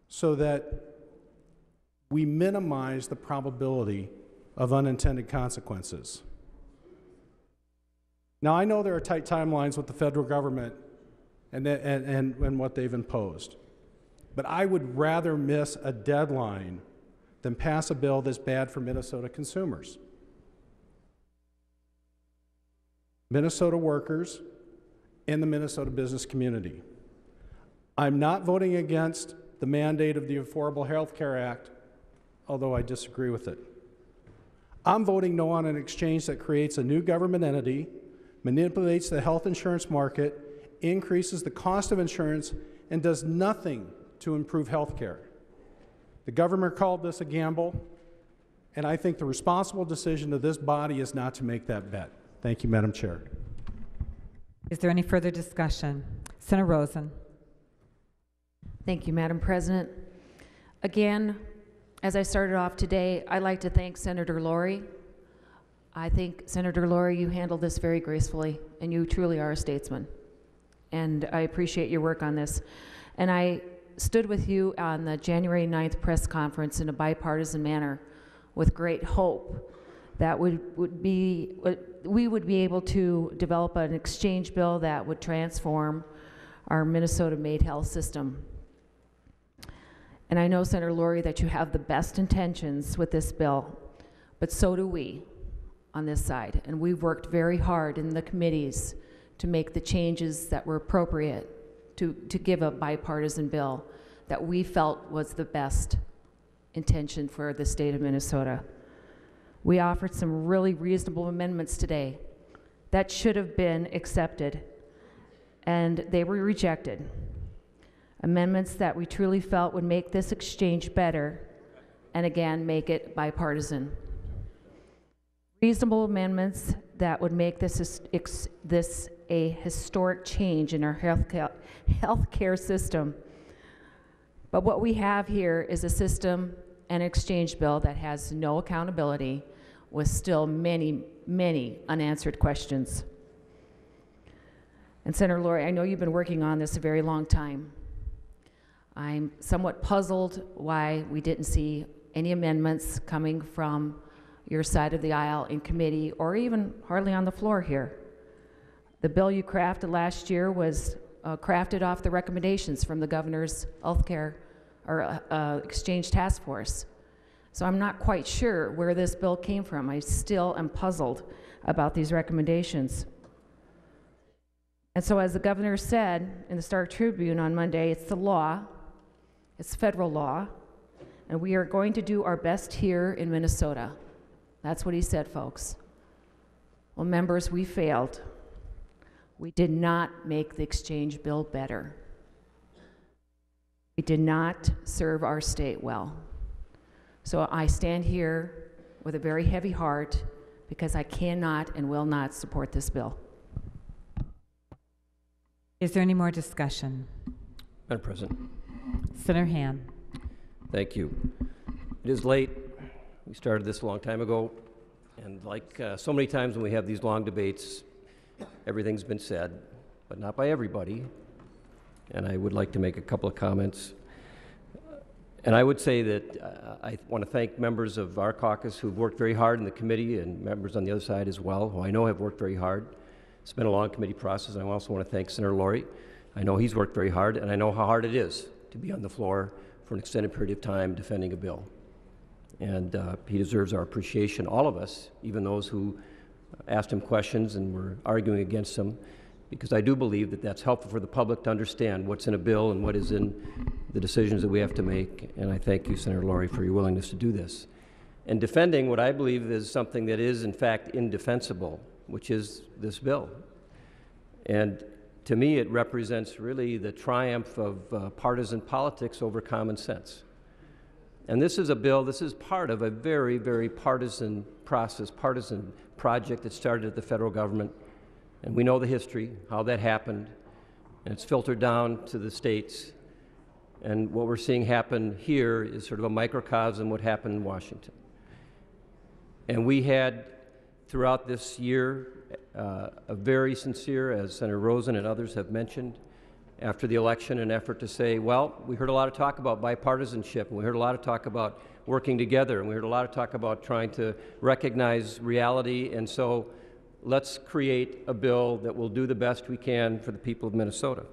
so that we minimize the probability of unintended consequences. Now, I know there are tight timelines with the federal government and, and, and, and what they've imposed, but I would rather miss a deadline than pass a bill that's bad for Minnesota consumers. Minnesota workers and the Minnesota business community. I'm not voting against the mandate of the Affordable Health Care Act, although I disagree with it. I'm voting no on an exchange that creates a new government entity, manipulates the health insurance market, increases the cost of insurance, and does nothing to improve health care. The government called this a gamble, and I think the responsible decision of this body is not to make that bet. Thank you, Madam Chair. Is there any further discussion? Senator Rosen. Thank you, Madam President. Again, as I started off today, I'd like to thank Senator Lourey. I think, Senator Lourey, you handled this very gracefully, and you truly are a statesman. And I appreciate your work on this. And I stood with you on the January 9th press conference in a bipartisan manner with great hope that would, would be, we would be able to develop an exchange bill that would transform our Minnesota-made health system. And I know, Senator Lourey, that you have the best intentions with this bill, but so do we on this side. And we've worked very hard in the committees to make the changes that were appropriate to, to give a bipartisan bill that we felt was the best intention for the state of Minnesota. We offered some really reasonable amendments today that should have been accepted, and they were rejected. Amendments that we truly felt would make this exchange better and again make it bipartisan. Reasonable amendments that would make this, this a historic change in our health care system. But what we have here is a system and exchange bill that has no accountability with still many, many unanswered questions. And Senator Lourey, I know you've been working on this a very long time. I'm somewhat puzzled why we didn't see any amendments coming from your side of the aisle in committee or even hardly on the floor here. The bill you crafted last year was uh, crafted off the recommendations from the governor's healthcare or uh, uh, exchange task force. So I'm not quite sure where this bill came from. I still am puzzled about these recommendations. And so, as the governor said in the Star Tribune on Monday, it's the law, it's federal law, and we are going to do our best here in Minnesota. That's what he said, folks. Well, members, we failed. We did not make the exchange bill better. We did not serve our state well. So I stand here with a very heavy heart because I cannot and will not support this bill. Is there any more discussion? Madam President. Senator Hann. Thank you. It is late. We started this a long time ago, and like uh, so many times when we have these long debates, everything's been said, but not by everybody. And I would like to make a couple of comments. And I would say that uh, I want to thank members of our caucus who've worked very hard in the committee and members on the other side as well, who I know have worked very hard. It's been a long committee process. and I also want to thank Senator Lourey. I know he's worked very hard, and I know how hard it is to be on the floor for an extended period of time defending a bill. And uh, he deserves our appreciation, all of us, even those who asked him questions and were arguing against him, because I do believe that that's helpful for the public to understand what's in a bill and what is in the decisions that we have to make. And I thank you, Senator Lourey, for your willingness to do this. And defending what I believe is something that is, in fact, indefensible, which is this bill. And to me, it represents really the triumph of uh, partisan politics over common sense. And this is a bill, this is part of a very, very partisan process, partisan project that started at the federal government. And we know the history, how that happened. And it's filtered down to the states. And what we're seeing happen here is sort of a microcosm what happened in Washington. And we had, throughout this year, uh, a very sincere, as Senator Rosen and others have mentioned, after the election, an effort to say, well, we heard a lot of talk about bipartisanship, and we heard a lot of talk about working together, and we heard a lot of talk about trying to recognize reality, and so let's create a bill that will do the best we can for the people of Minnesota.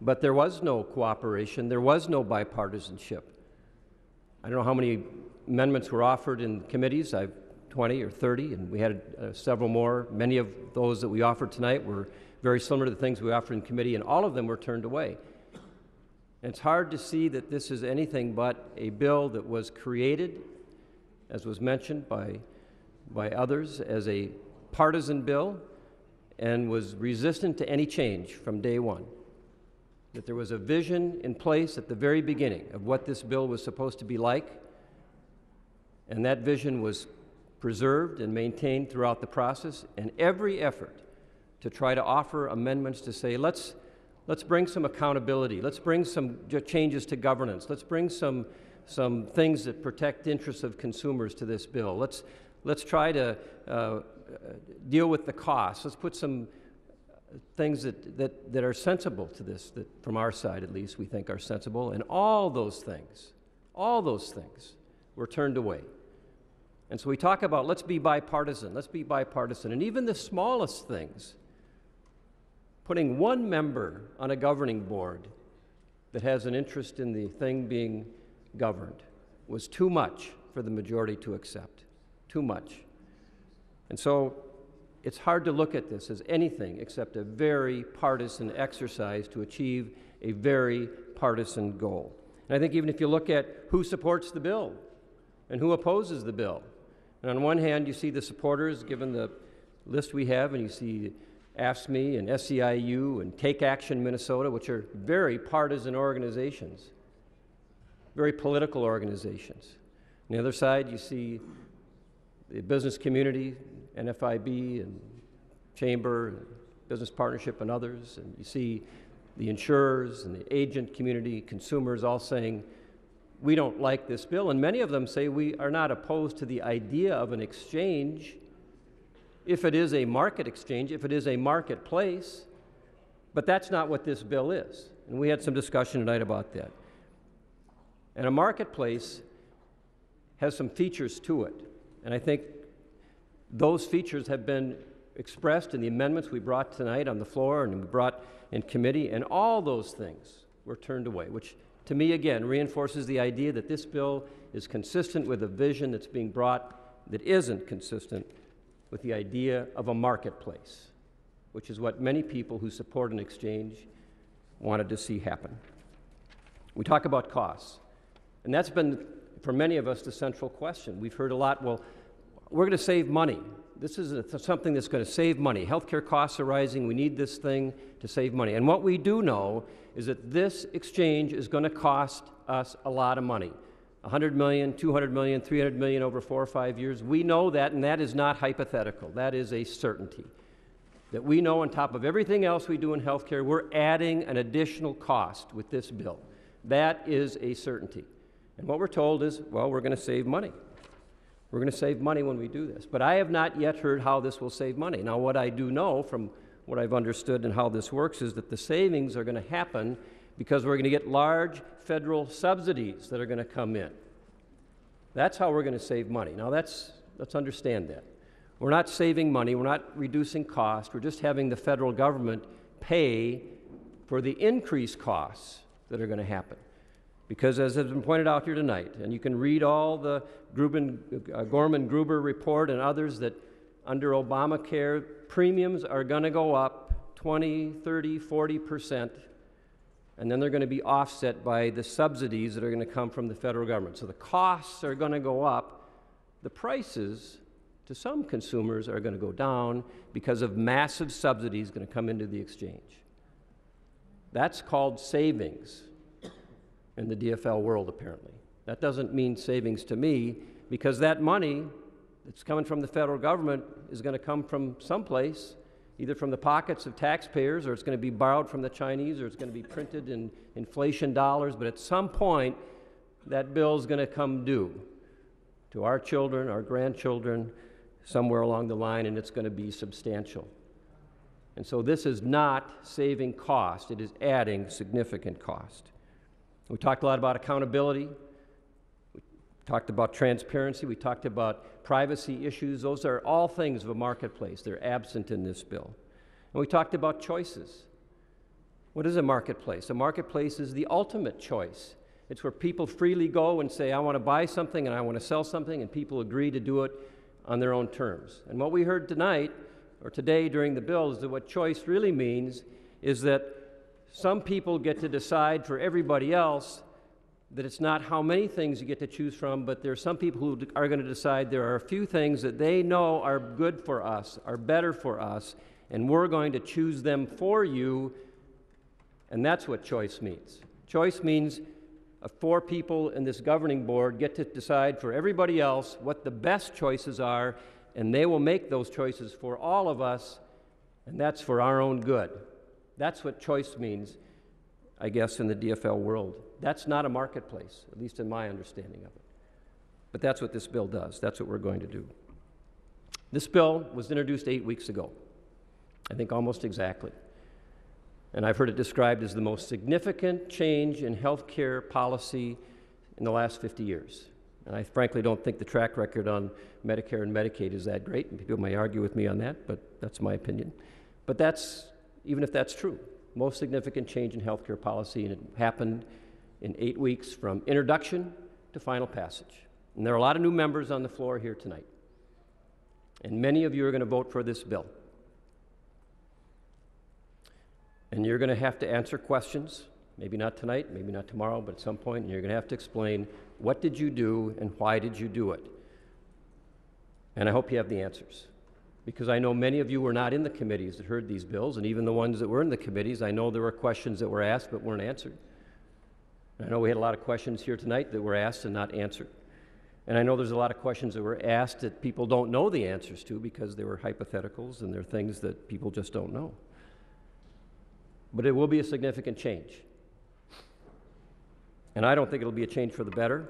But there was no cooperation, there was no bipartisanship. I don't know how many amendments were offered in committees. I've 20 or 30, and we had uh, several more. Many of those that we offered tonight were very similar to the things we offered in committee, and all of them were turned away. It's hard to see that this is anything but a bill that was created, as was mentioned by, by others, as a partisan bill and was resistant to any change from day one. That there was a vision in place at the very beginning of what this bill was supposed to be like, and that vision was preserved and maintained throughout the process, and every effort to try to offer amendments to say, let's, let's bring some accountability, let's bring some changes to governance, let's bring some, some things that protect interests of consumers to this bill, let's, let's try to uh, deal with the costs, let's put some things that, that, that are sensible to this, that from our side at least we think are sensible, and all those things, all those things were turned away. And so we talk about let's be bipartisan, let's be bipartisan. And even the smallest things, putting one member on a governing board that has an interest in the thing being governed, was too much for the majority to accept. Too much. And so it's hard to look at this as anything except a very partisan exercise to achieve a very partisan goal. And I think even if you look at who supports the bill and who opposes the bill, and on one hand, you see the supporters, given the list we have, and you see AFSCME and SEIU and Take Action Minnesota, which are very partisan organizations, very political organizations. On the other side, you see the business community, NFIB and Chamber, Business Partnership, and others, and you see the insurers and the agent community, consumers all saying, we don't like this bill. And many of them say we are not opposed to the idea of an exchange if it is a market exchange, if it is a marketplace. But that's not what this bill is. And we had some discussion tonight about that. And a marketplace has some features to it. And I think those features have been expressed in the amendments we brought tonight on the floor and we brought in committee, and all those things were turned away, which to me, again, reinforces the idea that this bill is consistent with a vision that's being brought that isn't consistent with the idea of a marketplace, which is what many people who support an exchange wanted to see happen. We talk about costs, and that's been, for many of us, the central question. We've heard a lot, well, we're going to save money. This is a, something that's going to save money. Healthcare costs are rising. We need this thing to save money. And what we do know is that this exchange is going to cost us a lot of money. 100 million, 200 million, 300 million over four or five years. We know that, and that is not hypothetical. That is a certainty. That we know on top of everything else we do in healthcare, we're adding an additional cost with this bill. That is a certainty. And what we're told is, well, we're going to save money. We're going to save money when we do this. But I have not yet heard how this will save money. Now, what I do know from what I've understood and how this works is that the savings are going to happen because we're going to get large federal subsidies that are going to come in. That's how we're going to save money. Now, that's, let's understand that. We're not saving money, we're not reducing cost, we're just having the federal government pay for the increased costs that are going to happen. Because, as has been pointed out here tonight, and you can read all the uh, Gorman Gruber report and others, that under Obamacare, premiums are going to go up 20, 30, 40 percent and then they're going to be offset by the subsidies that are going to come from the federal government. So the costs are going to go up. The prices to some consumers are going to go down because of massive subsidies going to come into the exchange. That's called savings in the DFL world, apparently. That doesn't mean savings to me because that money that's coming from the federal government is going to come from someplace either from the pockets of taxpayers or it's going to be borrowed from the Chinese or it's going to be printed in inflation dollars. But at some point, that bill is going to come due to our children, our grandchildren, somewhere along the line, and it's going to be substantial. And so this is not saving cost, it is adding significant cost. We talked a lot about accountability. Talked about transparency. We talked about privacy issues, those are all things of a marketplace. They're absent in this bill. And we talked about choices. What is a marketplace? A marketplace is the ultimate choice. It's where people freely go and say, I want to buy something and I want to sell something, and people agree to do it on their own terms. And what we heard tonight, or today during the bill, is that what choice really means is that some people get to decide for everybody else that it's not how many things you get to choose from, but there are some people who are going to decide there are a few things that they know are good for us, are better for us, and we're going to choose them for you. And that's what choice means. Choice means uh, four people in this governing board get to decide for everybody else what the best choices are, and they will make those choices for all of us, and that's for our own good. That's what choice means, I guess, in the DFL world. That's not a marketplace, at least in my understanding of it. But that's what this bill does. That's what we're going to do. This bill was introduced eight weeks ago, I think almost exactly. And I've heard it described as the most significant change in health care policy in the last 50 years. And I frankly don't think the track record on Medicare and Medicaid is that great. And people may argue with me on that, but that's my opinion. But that's, even if that's true, most significant change in healthcare policy, and it happened in eight weeks from introduction to final passage. And there are a lot of new members on the floor here tonight. And many of you are going to vote for this bill. And you're going to have to answer questions, maybe not tonight, maybe not tomorrow, but at some point, and you're going to have to explain what did you do and why did you do it. And I hope you have the answers. Because I know many of you were not in the committees that heard these bills, and even the ones that were in the committees, I know there were questions that were asked but weren't answered. I know we had a lot of questions here tonight that were asked and not answered. And I know there's a lot of questions that were asked that people don't know the answers to because they were hypotheticals and they're things that people just don't know. But it will be a significant change. And I don't think it'll be a change for the better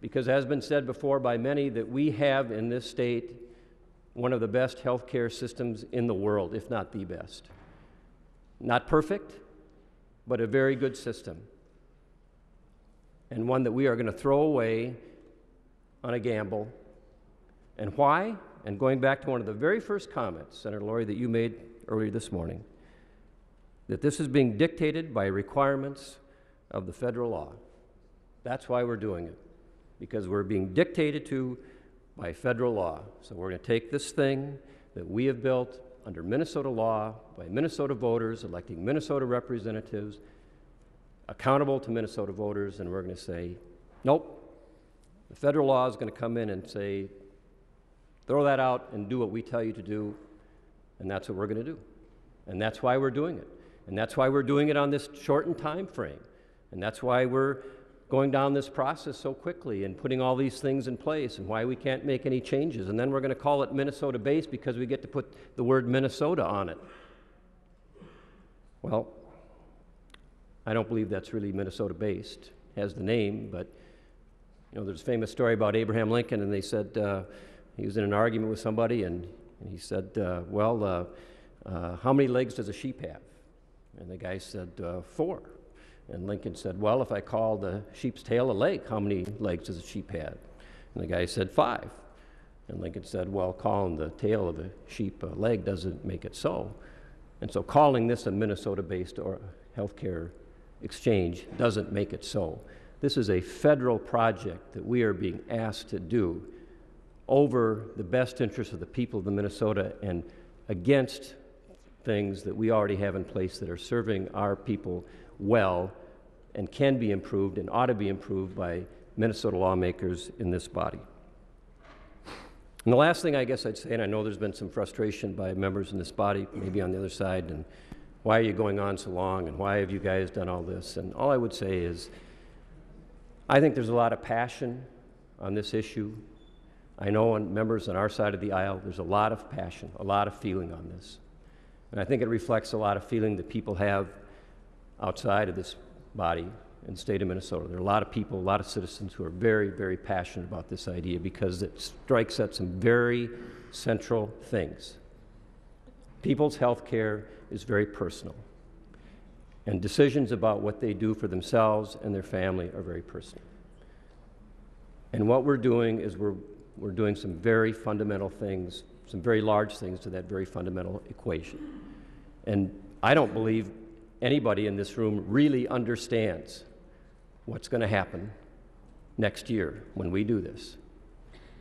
because, as has been said before by many, that we have in this state one of the best healthcare systems in the world, if not the best. Not perfect, but a very good system and one that we are going to throw away on a gamble. And why? and going back to one of the very first comments, Senator Lourey, that you made earlier this morning, that this is being dictated by requirements of the federal law. That's why we're doing it, because we're being dictated to by federal law. So we're going to take this thing that we have built under Minnesota law by Minnesota voters electing Minnesota representatives accountable to Minnesota voters, and we're going to say, nope, the federal law is going to come in and say, throw that out and do what we tell you to do, and that's what we're going to do. And that's why we're doing it. And that's why we're doing it on this shortened time frame. And that's why we're going down this process so quickly and putting all these things in place and why we can't make any changes. And then we're going to call it Minnesota based because we get to put the word Minnesota on it. Well, I don't believe that's really Minnesota based. It has the name, but you know, there's a famous story about Abraham Lincoln, and they said uh, he was in an argument with somebody, and, and he said, uh, Well, uh, uh how many legs does a sheep have? And the guy said, uh, Four. And Lincoln said, Well, if I call the sheep's tail a leg, how many legs does a sheep have? And the guy said, Five. And Lincoln said, Well, calling the tail of a sheep a leg doesn't make it so. And so calling this a Minnesota based or healthcare exchange doesn't make it so. This is a federal project that we are being asked to do over the best interests of the people of the Minnesota and against things that we already have in place that are serving our people well and can be improved and ought to be improved by Minnesota lawmakers in this body. And the last thing I guess I'd say, and I know there's been some frustration by members in this body, maybe on the other side, and why are you going on so long, and why have you guys done all this? And all I would say is, I think there's a lot of passion on this issue. I know on members on our side of the aisle, there's a lot of passion, a lot of feeling on this. And I think it reflects a lot of feeling that people have outside of this body in the state of Minnesota. There are a lot of people, a lot of citizens who are very, very passionate about this idea because it strikes at some very central things. People's health care is very personal, and decisions about what they do for themselves and their family are very personal. And what we're doing is we're, we're doing some very fundamental things, some very large things to that very fundamental equation. And I don't believe anybody in this room really understands what's going to happen next year when we do this.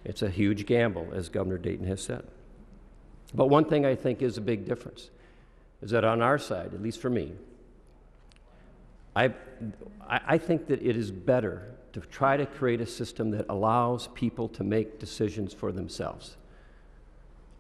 It's a huge gamble, as Governor Dayton has said. But one thing I think is a big difference is that on our side, at least for me, I, I think that it is better to try to create a system that allows people to make decisions for themselves.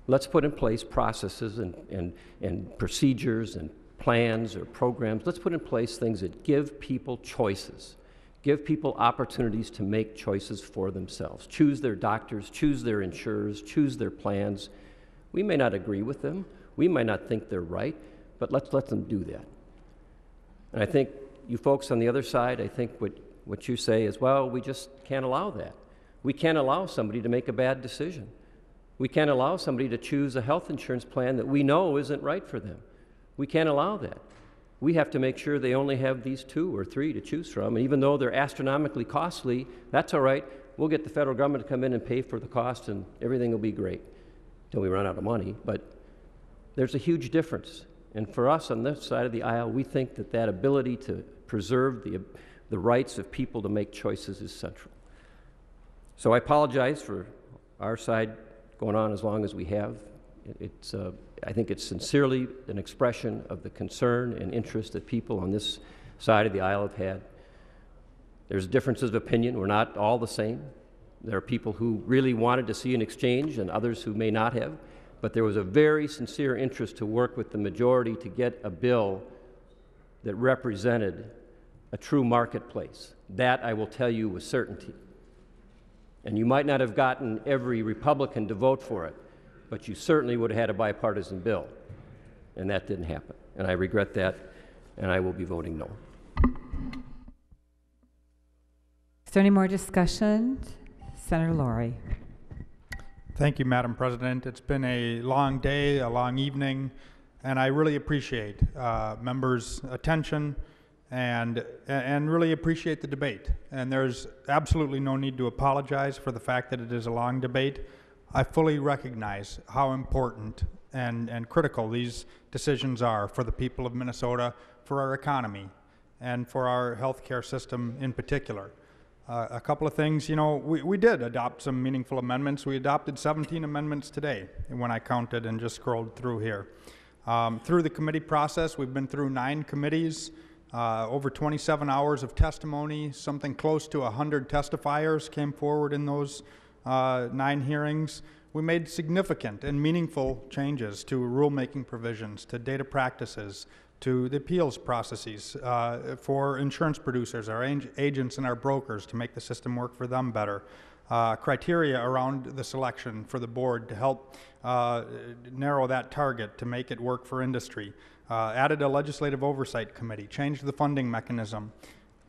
Let's put in place processes and, and, and procedures and plans or programs. Let's put in place things that give people choices, give people opportunities to make choices for themselves, choose their doctors, choose their insurers, choose their plans. We may not agree with them, we might not think they're right, but let's let them do that. And I think you folks on the other side, I think what, what you say is, well, we just can't allow that. We can't allow somebody to make a bad decision. We can't allow somebody to choose a health insurance plan that we know isn't right for them. We can't allow that. We have to make sure they only have these two or three to choose from. And even though they're astronomically costly, that's all right. We'll get the federal government to come in and pay for the cost, and everything will be great until we run out of money. But there's a huge difference. And for us on this side of the aisle, we think that that ability to preserve the, the rights of people to make choices is central. So I apologize for our side going on as long as we have. It's, uh, I think it's sincerely an expression of the concern and interest that people on this side of the aisle have had. There's differences of opinion. We're not all the same. There are people who really wanted to see an exchange and others who may not have. But there was a very sincere interest to work with the majority to get a bill that represented a true marketplace. That I will tell you with certainty. And you might not have gotten every Republican to vote for it, but you certainly would have had a bipartisan bill. And that didn't happen. And I regret that, and I will be voting no. Is there any more discussion? Senator Lourey. Thank you, Madam President. It's been a long day, a long evening, and I really appreciate uh, members' attention and, and really appreciate the debate. And there's absolutely no need to apologize for the fact that it is a long debate. I fully recognize how important and, and critical these decisions are for the people of Minnesota, for our economy, and for our healthcare system in particular. Uh, a couple of things, you know, we, we did adopt some meaningful amendments. We adopted 17 amendments today when I counted and just scrolled through here. Um, through the committee process, we've been through nine committees, uh, over 27 hours of testimony, something close to 100 testifiers came forward in those uh, nine hearings. We made significant and meaningful changes to rulemaking provisions, to data practices, to the appeals processes uh, for insurance producers, our ag- agents, and our brokers to make the system work for them better. Uh, criteria around the selection for the board to help uh, narrow that target to make it work for industry. Uh, added a legislative oversight committee, changed the funding mechanism.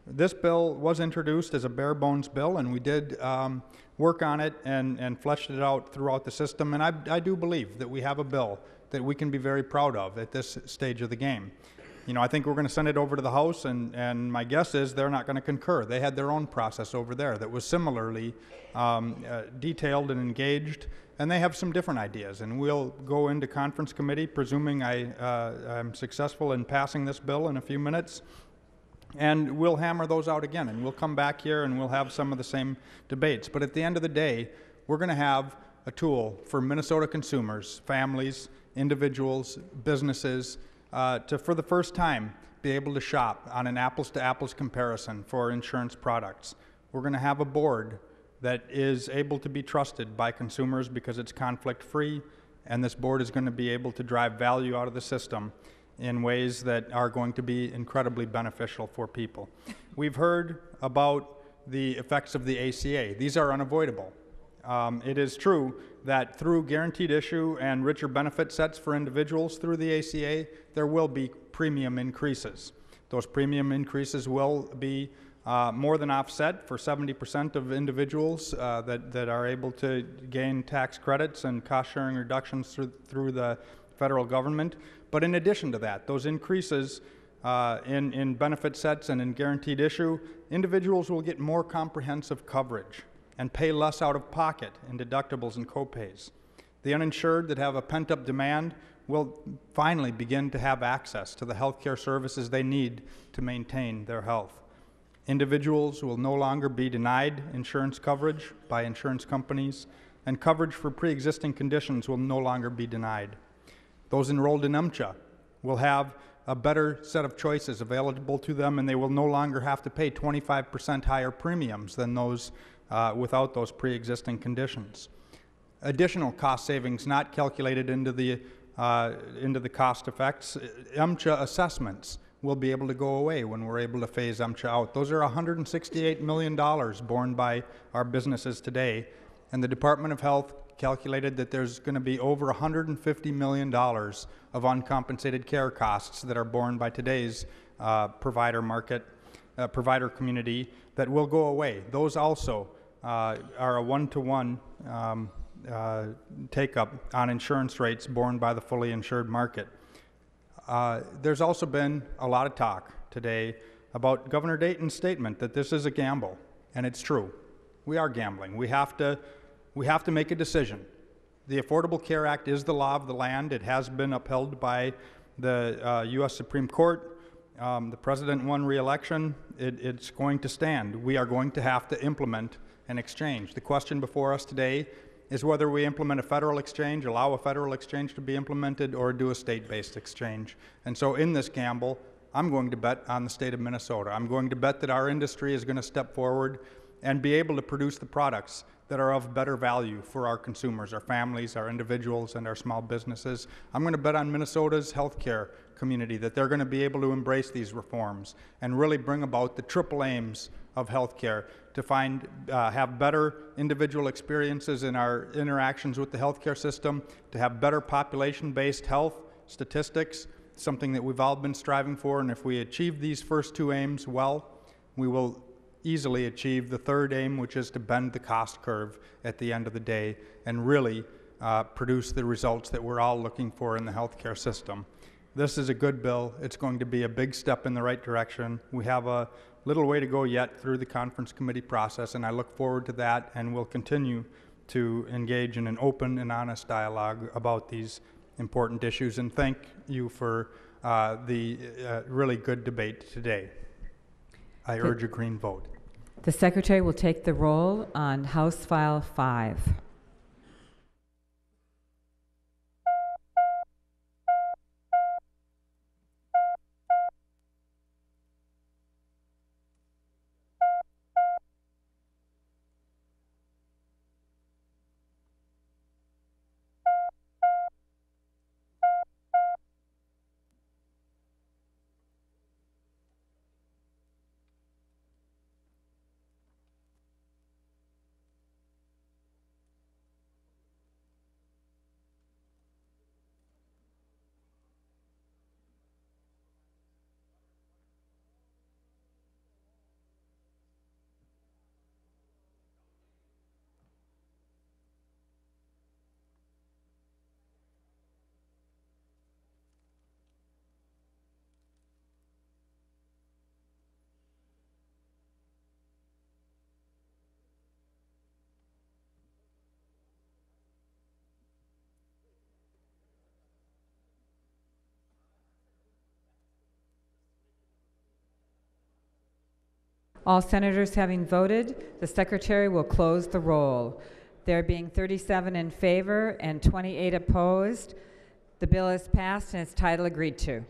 This bill was introduced as a bare bones bill, and we did um, work on it and, and fleshed it out throughout the system. And I, I do believe that we have a bill that we can be very proud of at this stage of the game. You know, I think we're going to send it over to the House, and, and my guess is they're not going to concur. They had their own process over there that was similarly um, uh, detailed and engaged, and they have some different ideas. And we'll go into conference committee, presuming I, uh, I'm successful in passing this bill in a few minutes, and we'll hammer those out again. And we'll come back here and we'll have some of the same debates. But at the end of the day, we're going to have a tool for Minnesota consumers, families, individuals, businesses, uh, to, for the first time, be able to shop on an apples to apples comparison for insurance products. We're going to have a board that is able to be trusted by consumers because it's conflict free, and this board is going to be able to drive value out of the system in ways that are going to be incredibly beneficial for people. We've heard about the effects of the ACA. These are unavoidable. Um, it is true that through guaranteed issue and richer benefit sets for individuals through the ACA, there will be premium increases. Those premium increases will be uh, more than offset for 70% of individuals uh, that, that are able to gain tax credits and cost sharing reductions through, through the federal government. But in addition to that, those increases uh, in, in benefit sets and in guaranteed issue, individuals will get more comprehensive coverage and pay less out of pocket in deductibles and copays. The uninsured that have a pent up demand will finally begin to have access to the health care services they need to maintain their health. Individuals will no longer be denied insurance coverage by insurance companies, and coverage for pre existing conditions will no longer be denied. Those enrolled in MCHA will have a better set of choices available to them, and they will no longer have to pay 25% higher premiums than those uh, without those pre existing conditions. Additional cost savings not calculated into the, uh, into the cost effects, MCHA assessments will be able to go away when we're able to phase MCHA out. Those are $168 million borne by our businesses today, and the Department of Health calculated that there's going to be over $150 million of uncompensated care costs that are borne by today's uh, provider market, uh, provider community that will go away. Those also uh, are a one-to-one um, uh, take-up on insurance rates borne by the fully insured market. Uh, there's also been a lot of talk today about Governor Dayton's statement that this is a gamble, and it's true. We are gambling. We have to, we have to make a decision. The Affordable Care Act is the law of the land. It has been upheld by the uh, U.S. Supreme Court. Um, the president won re-election. It, it's going to stand. We are going to have to implement an exchange. The question before us today is whether we implement a federal exchange, allow a federal exchange to be implemented, or do a state based exchange. And so, in this gamble, I'm going to bet on the state of Minnesota. I'm going to bet that our industry is going to step forward and be able to produce the products that are of better value for our consumers, our families, our individuals, and our small businesses. I'm going to bet on Minnesota's healthcare community that they're going to be able to embrace these reforms and really bring about the triple aims of healthcare to find uh, have better individual experiences in our interactions with the healthcare system, to have better population-based health statistics, something that we've all been striving for. And if we achieve these first two aims well, we will easily achieve the third aim, which is to bend the cost curve at the end of the day and really uh, produce the results that we're all looking for in the healthcare system. This is a good bill. It's going to be a big step in the right direction. We have a little way to go yet through the conference committee process, and I look forward to that and will continue to engage in an open and honest dialogue about these important issues. And thank you for uh, the uh, really good debate today. I urge a green vote. The secretary will take the roll on House File 5. All senators having voted, the secretary will close the roll. There being 37 in favor and 28 opposed, the bill is passed and its title agreed to.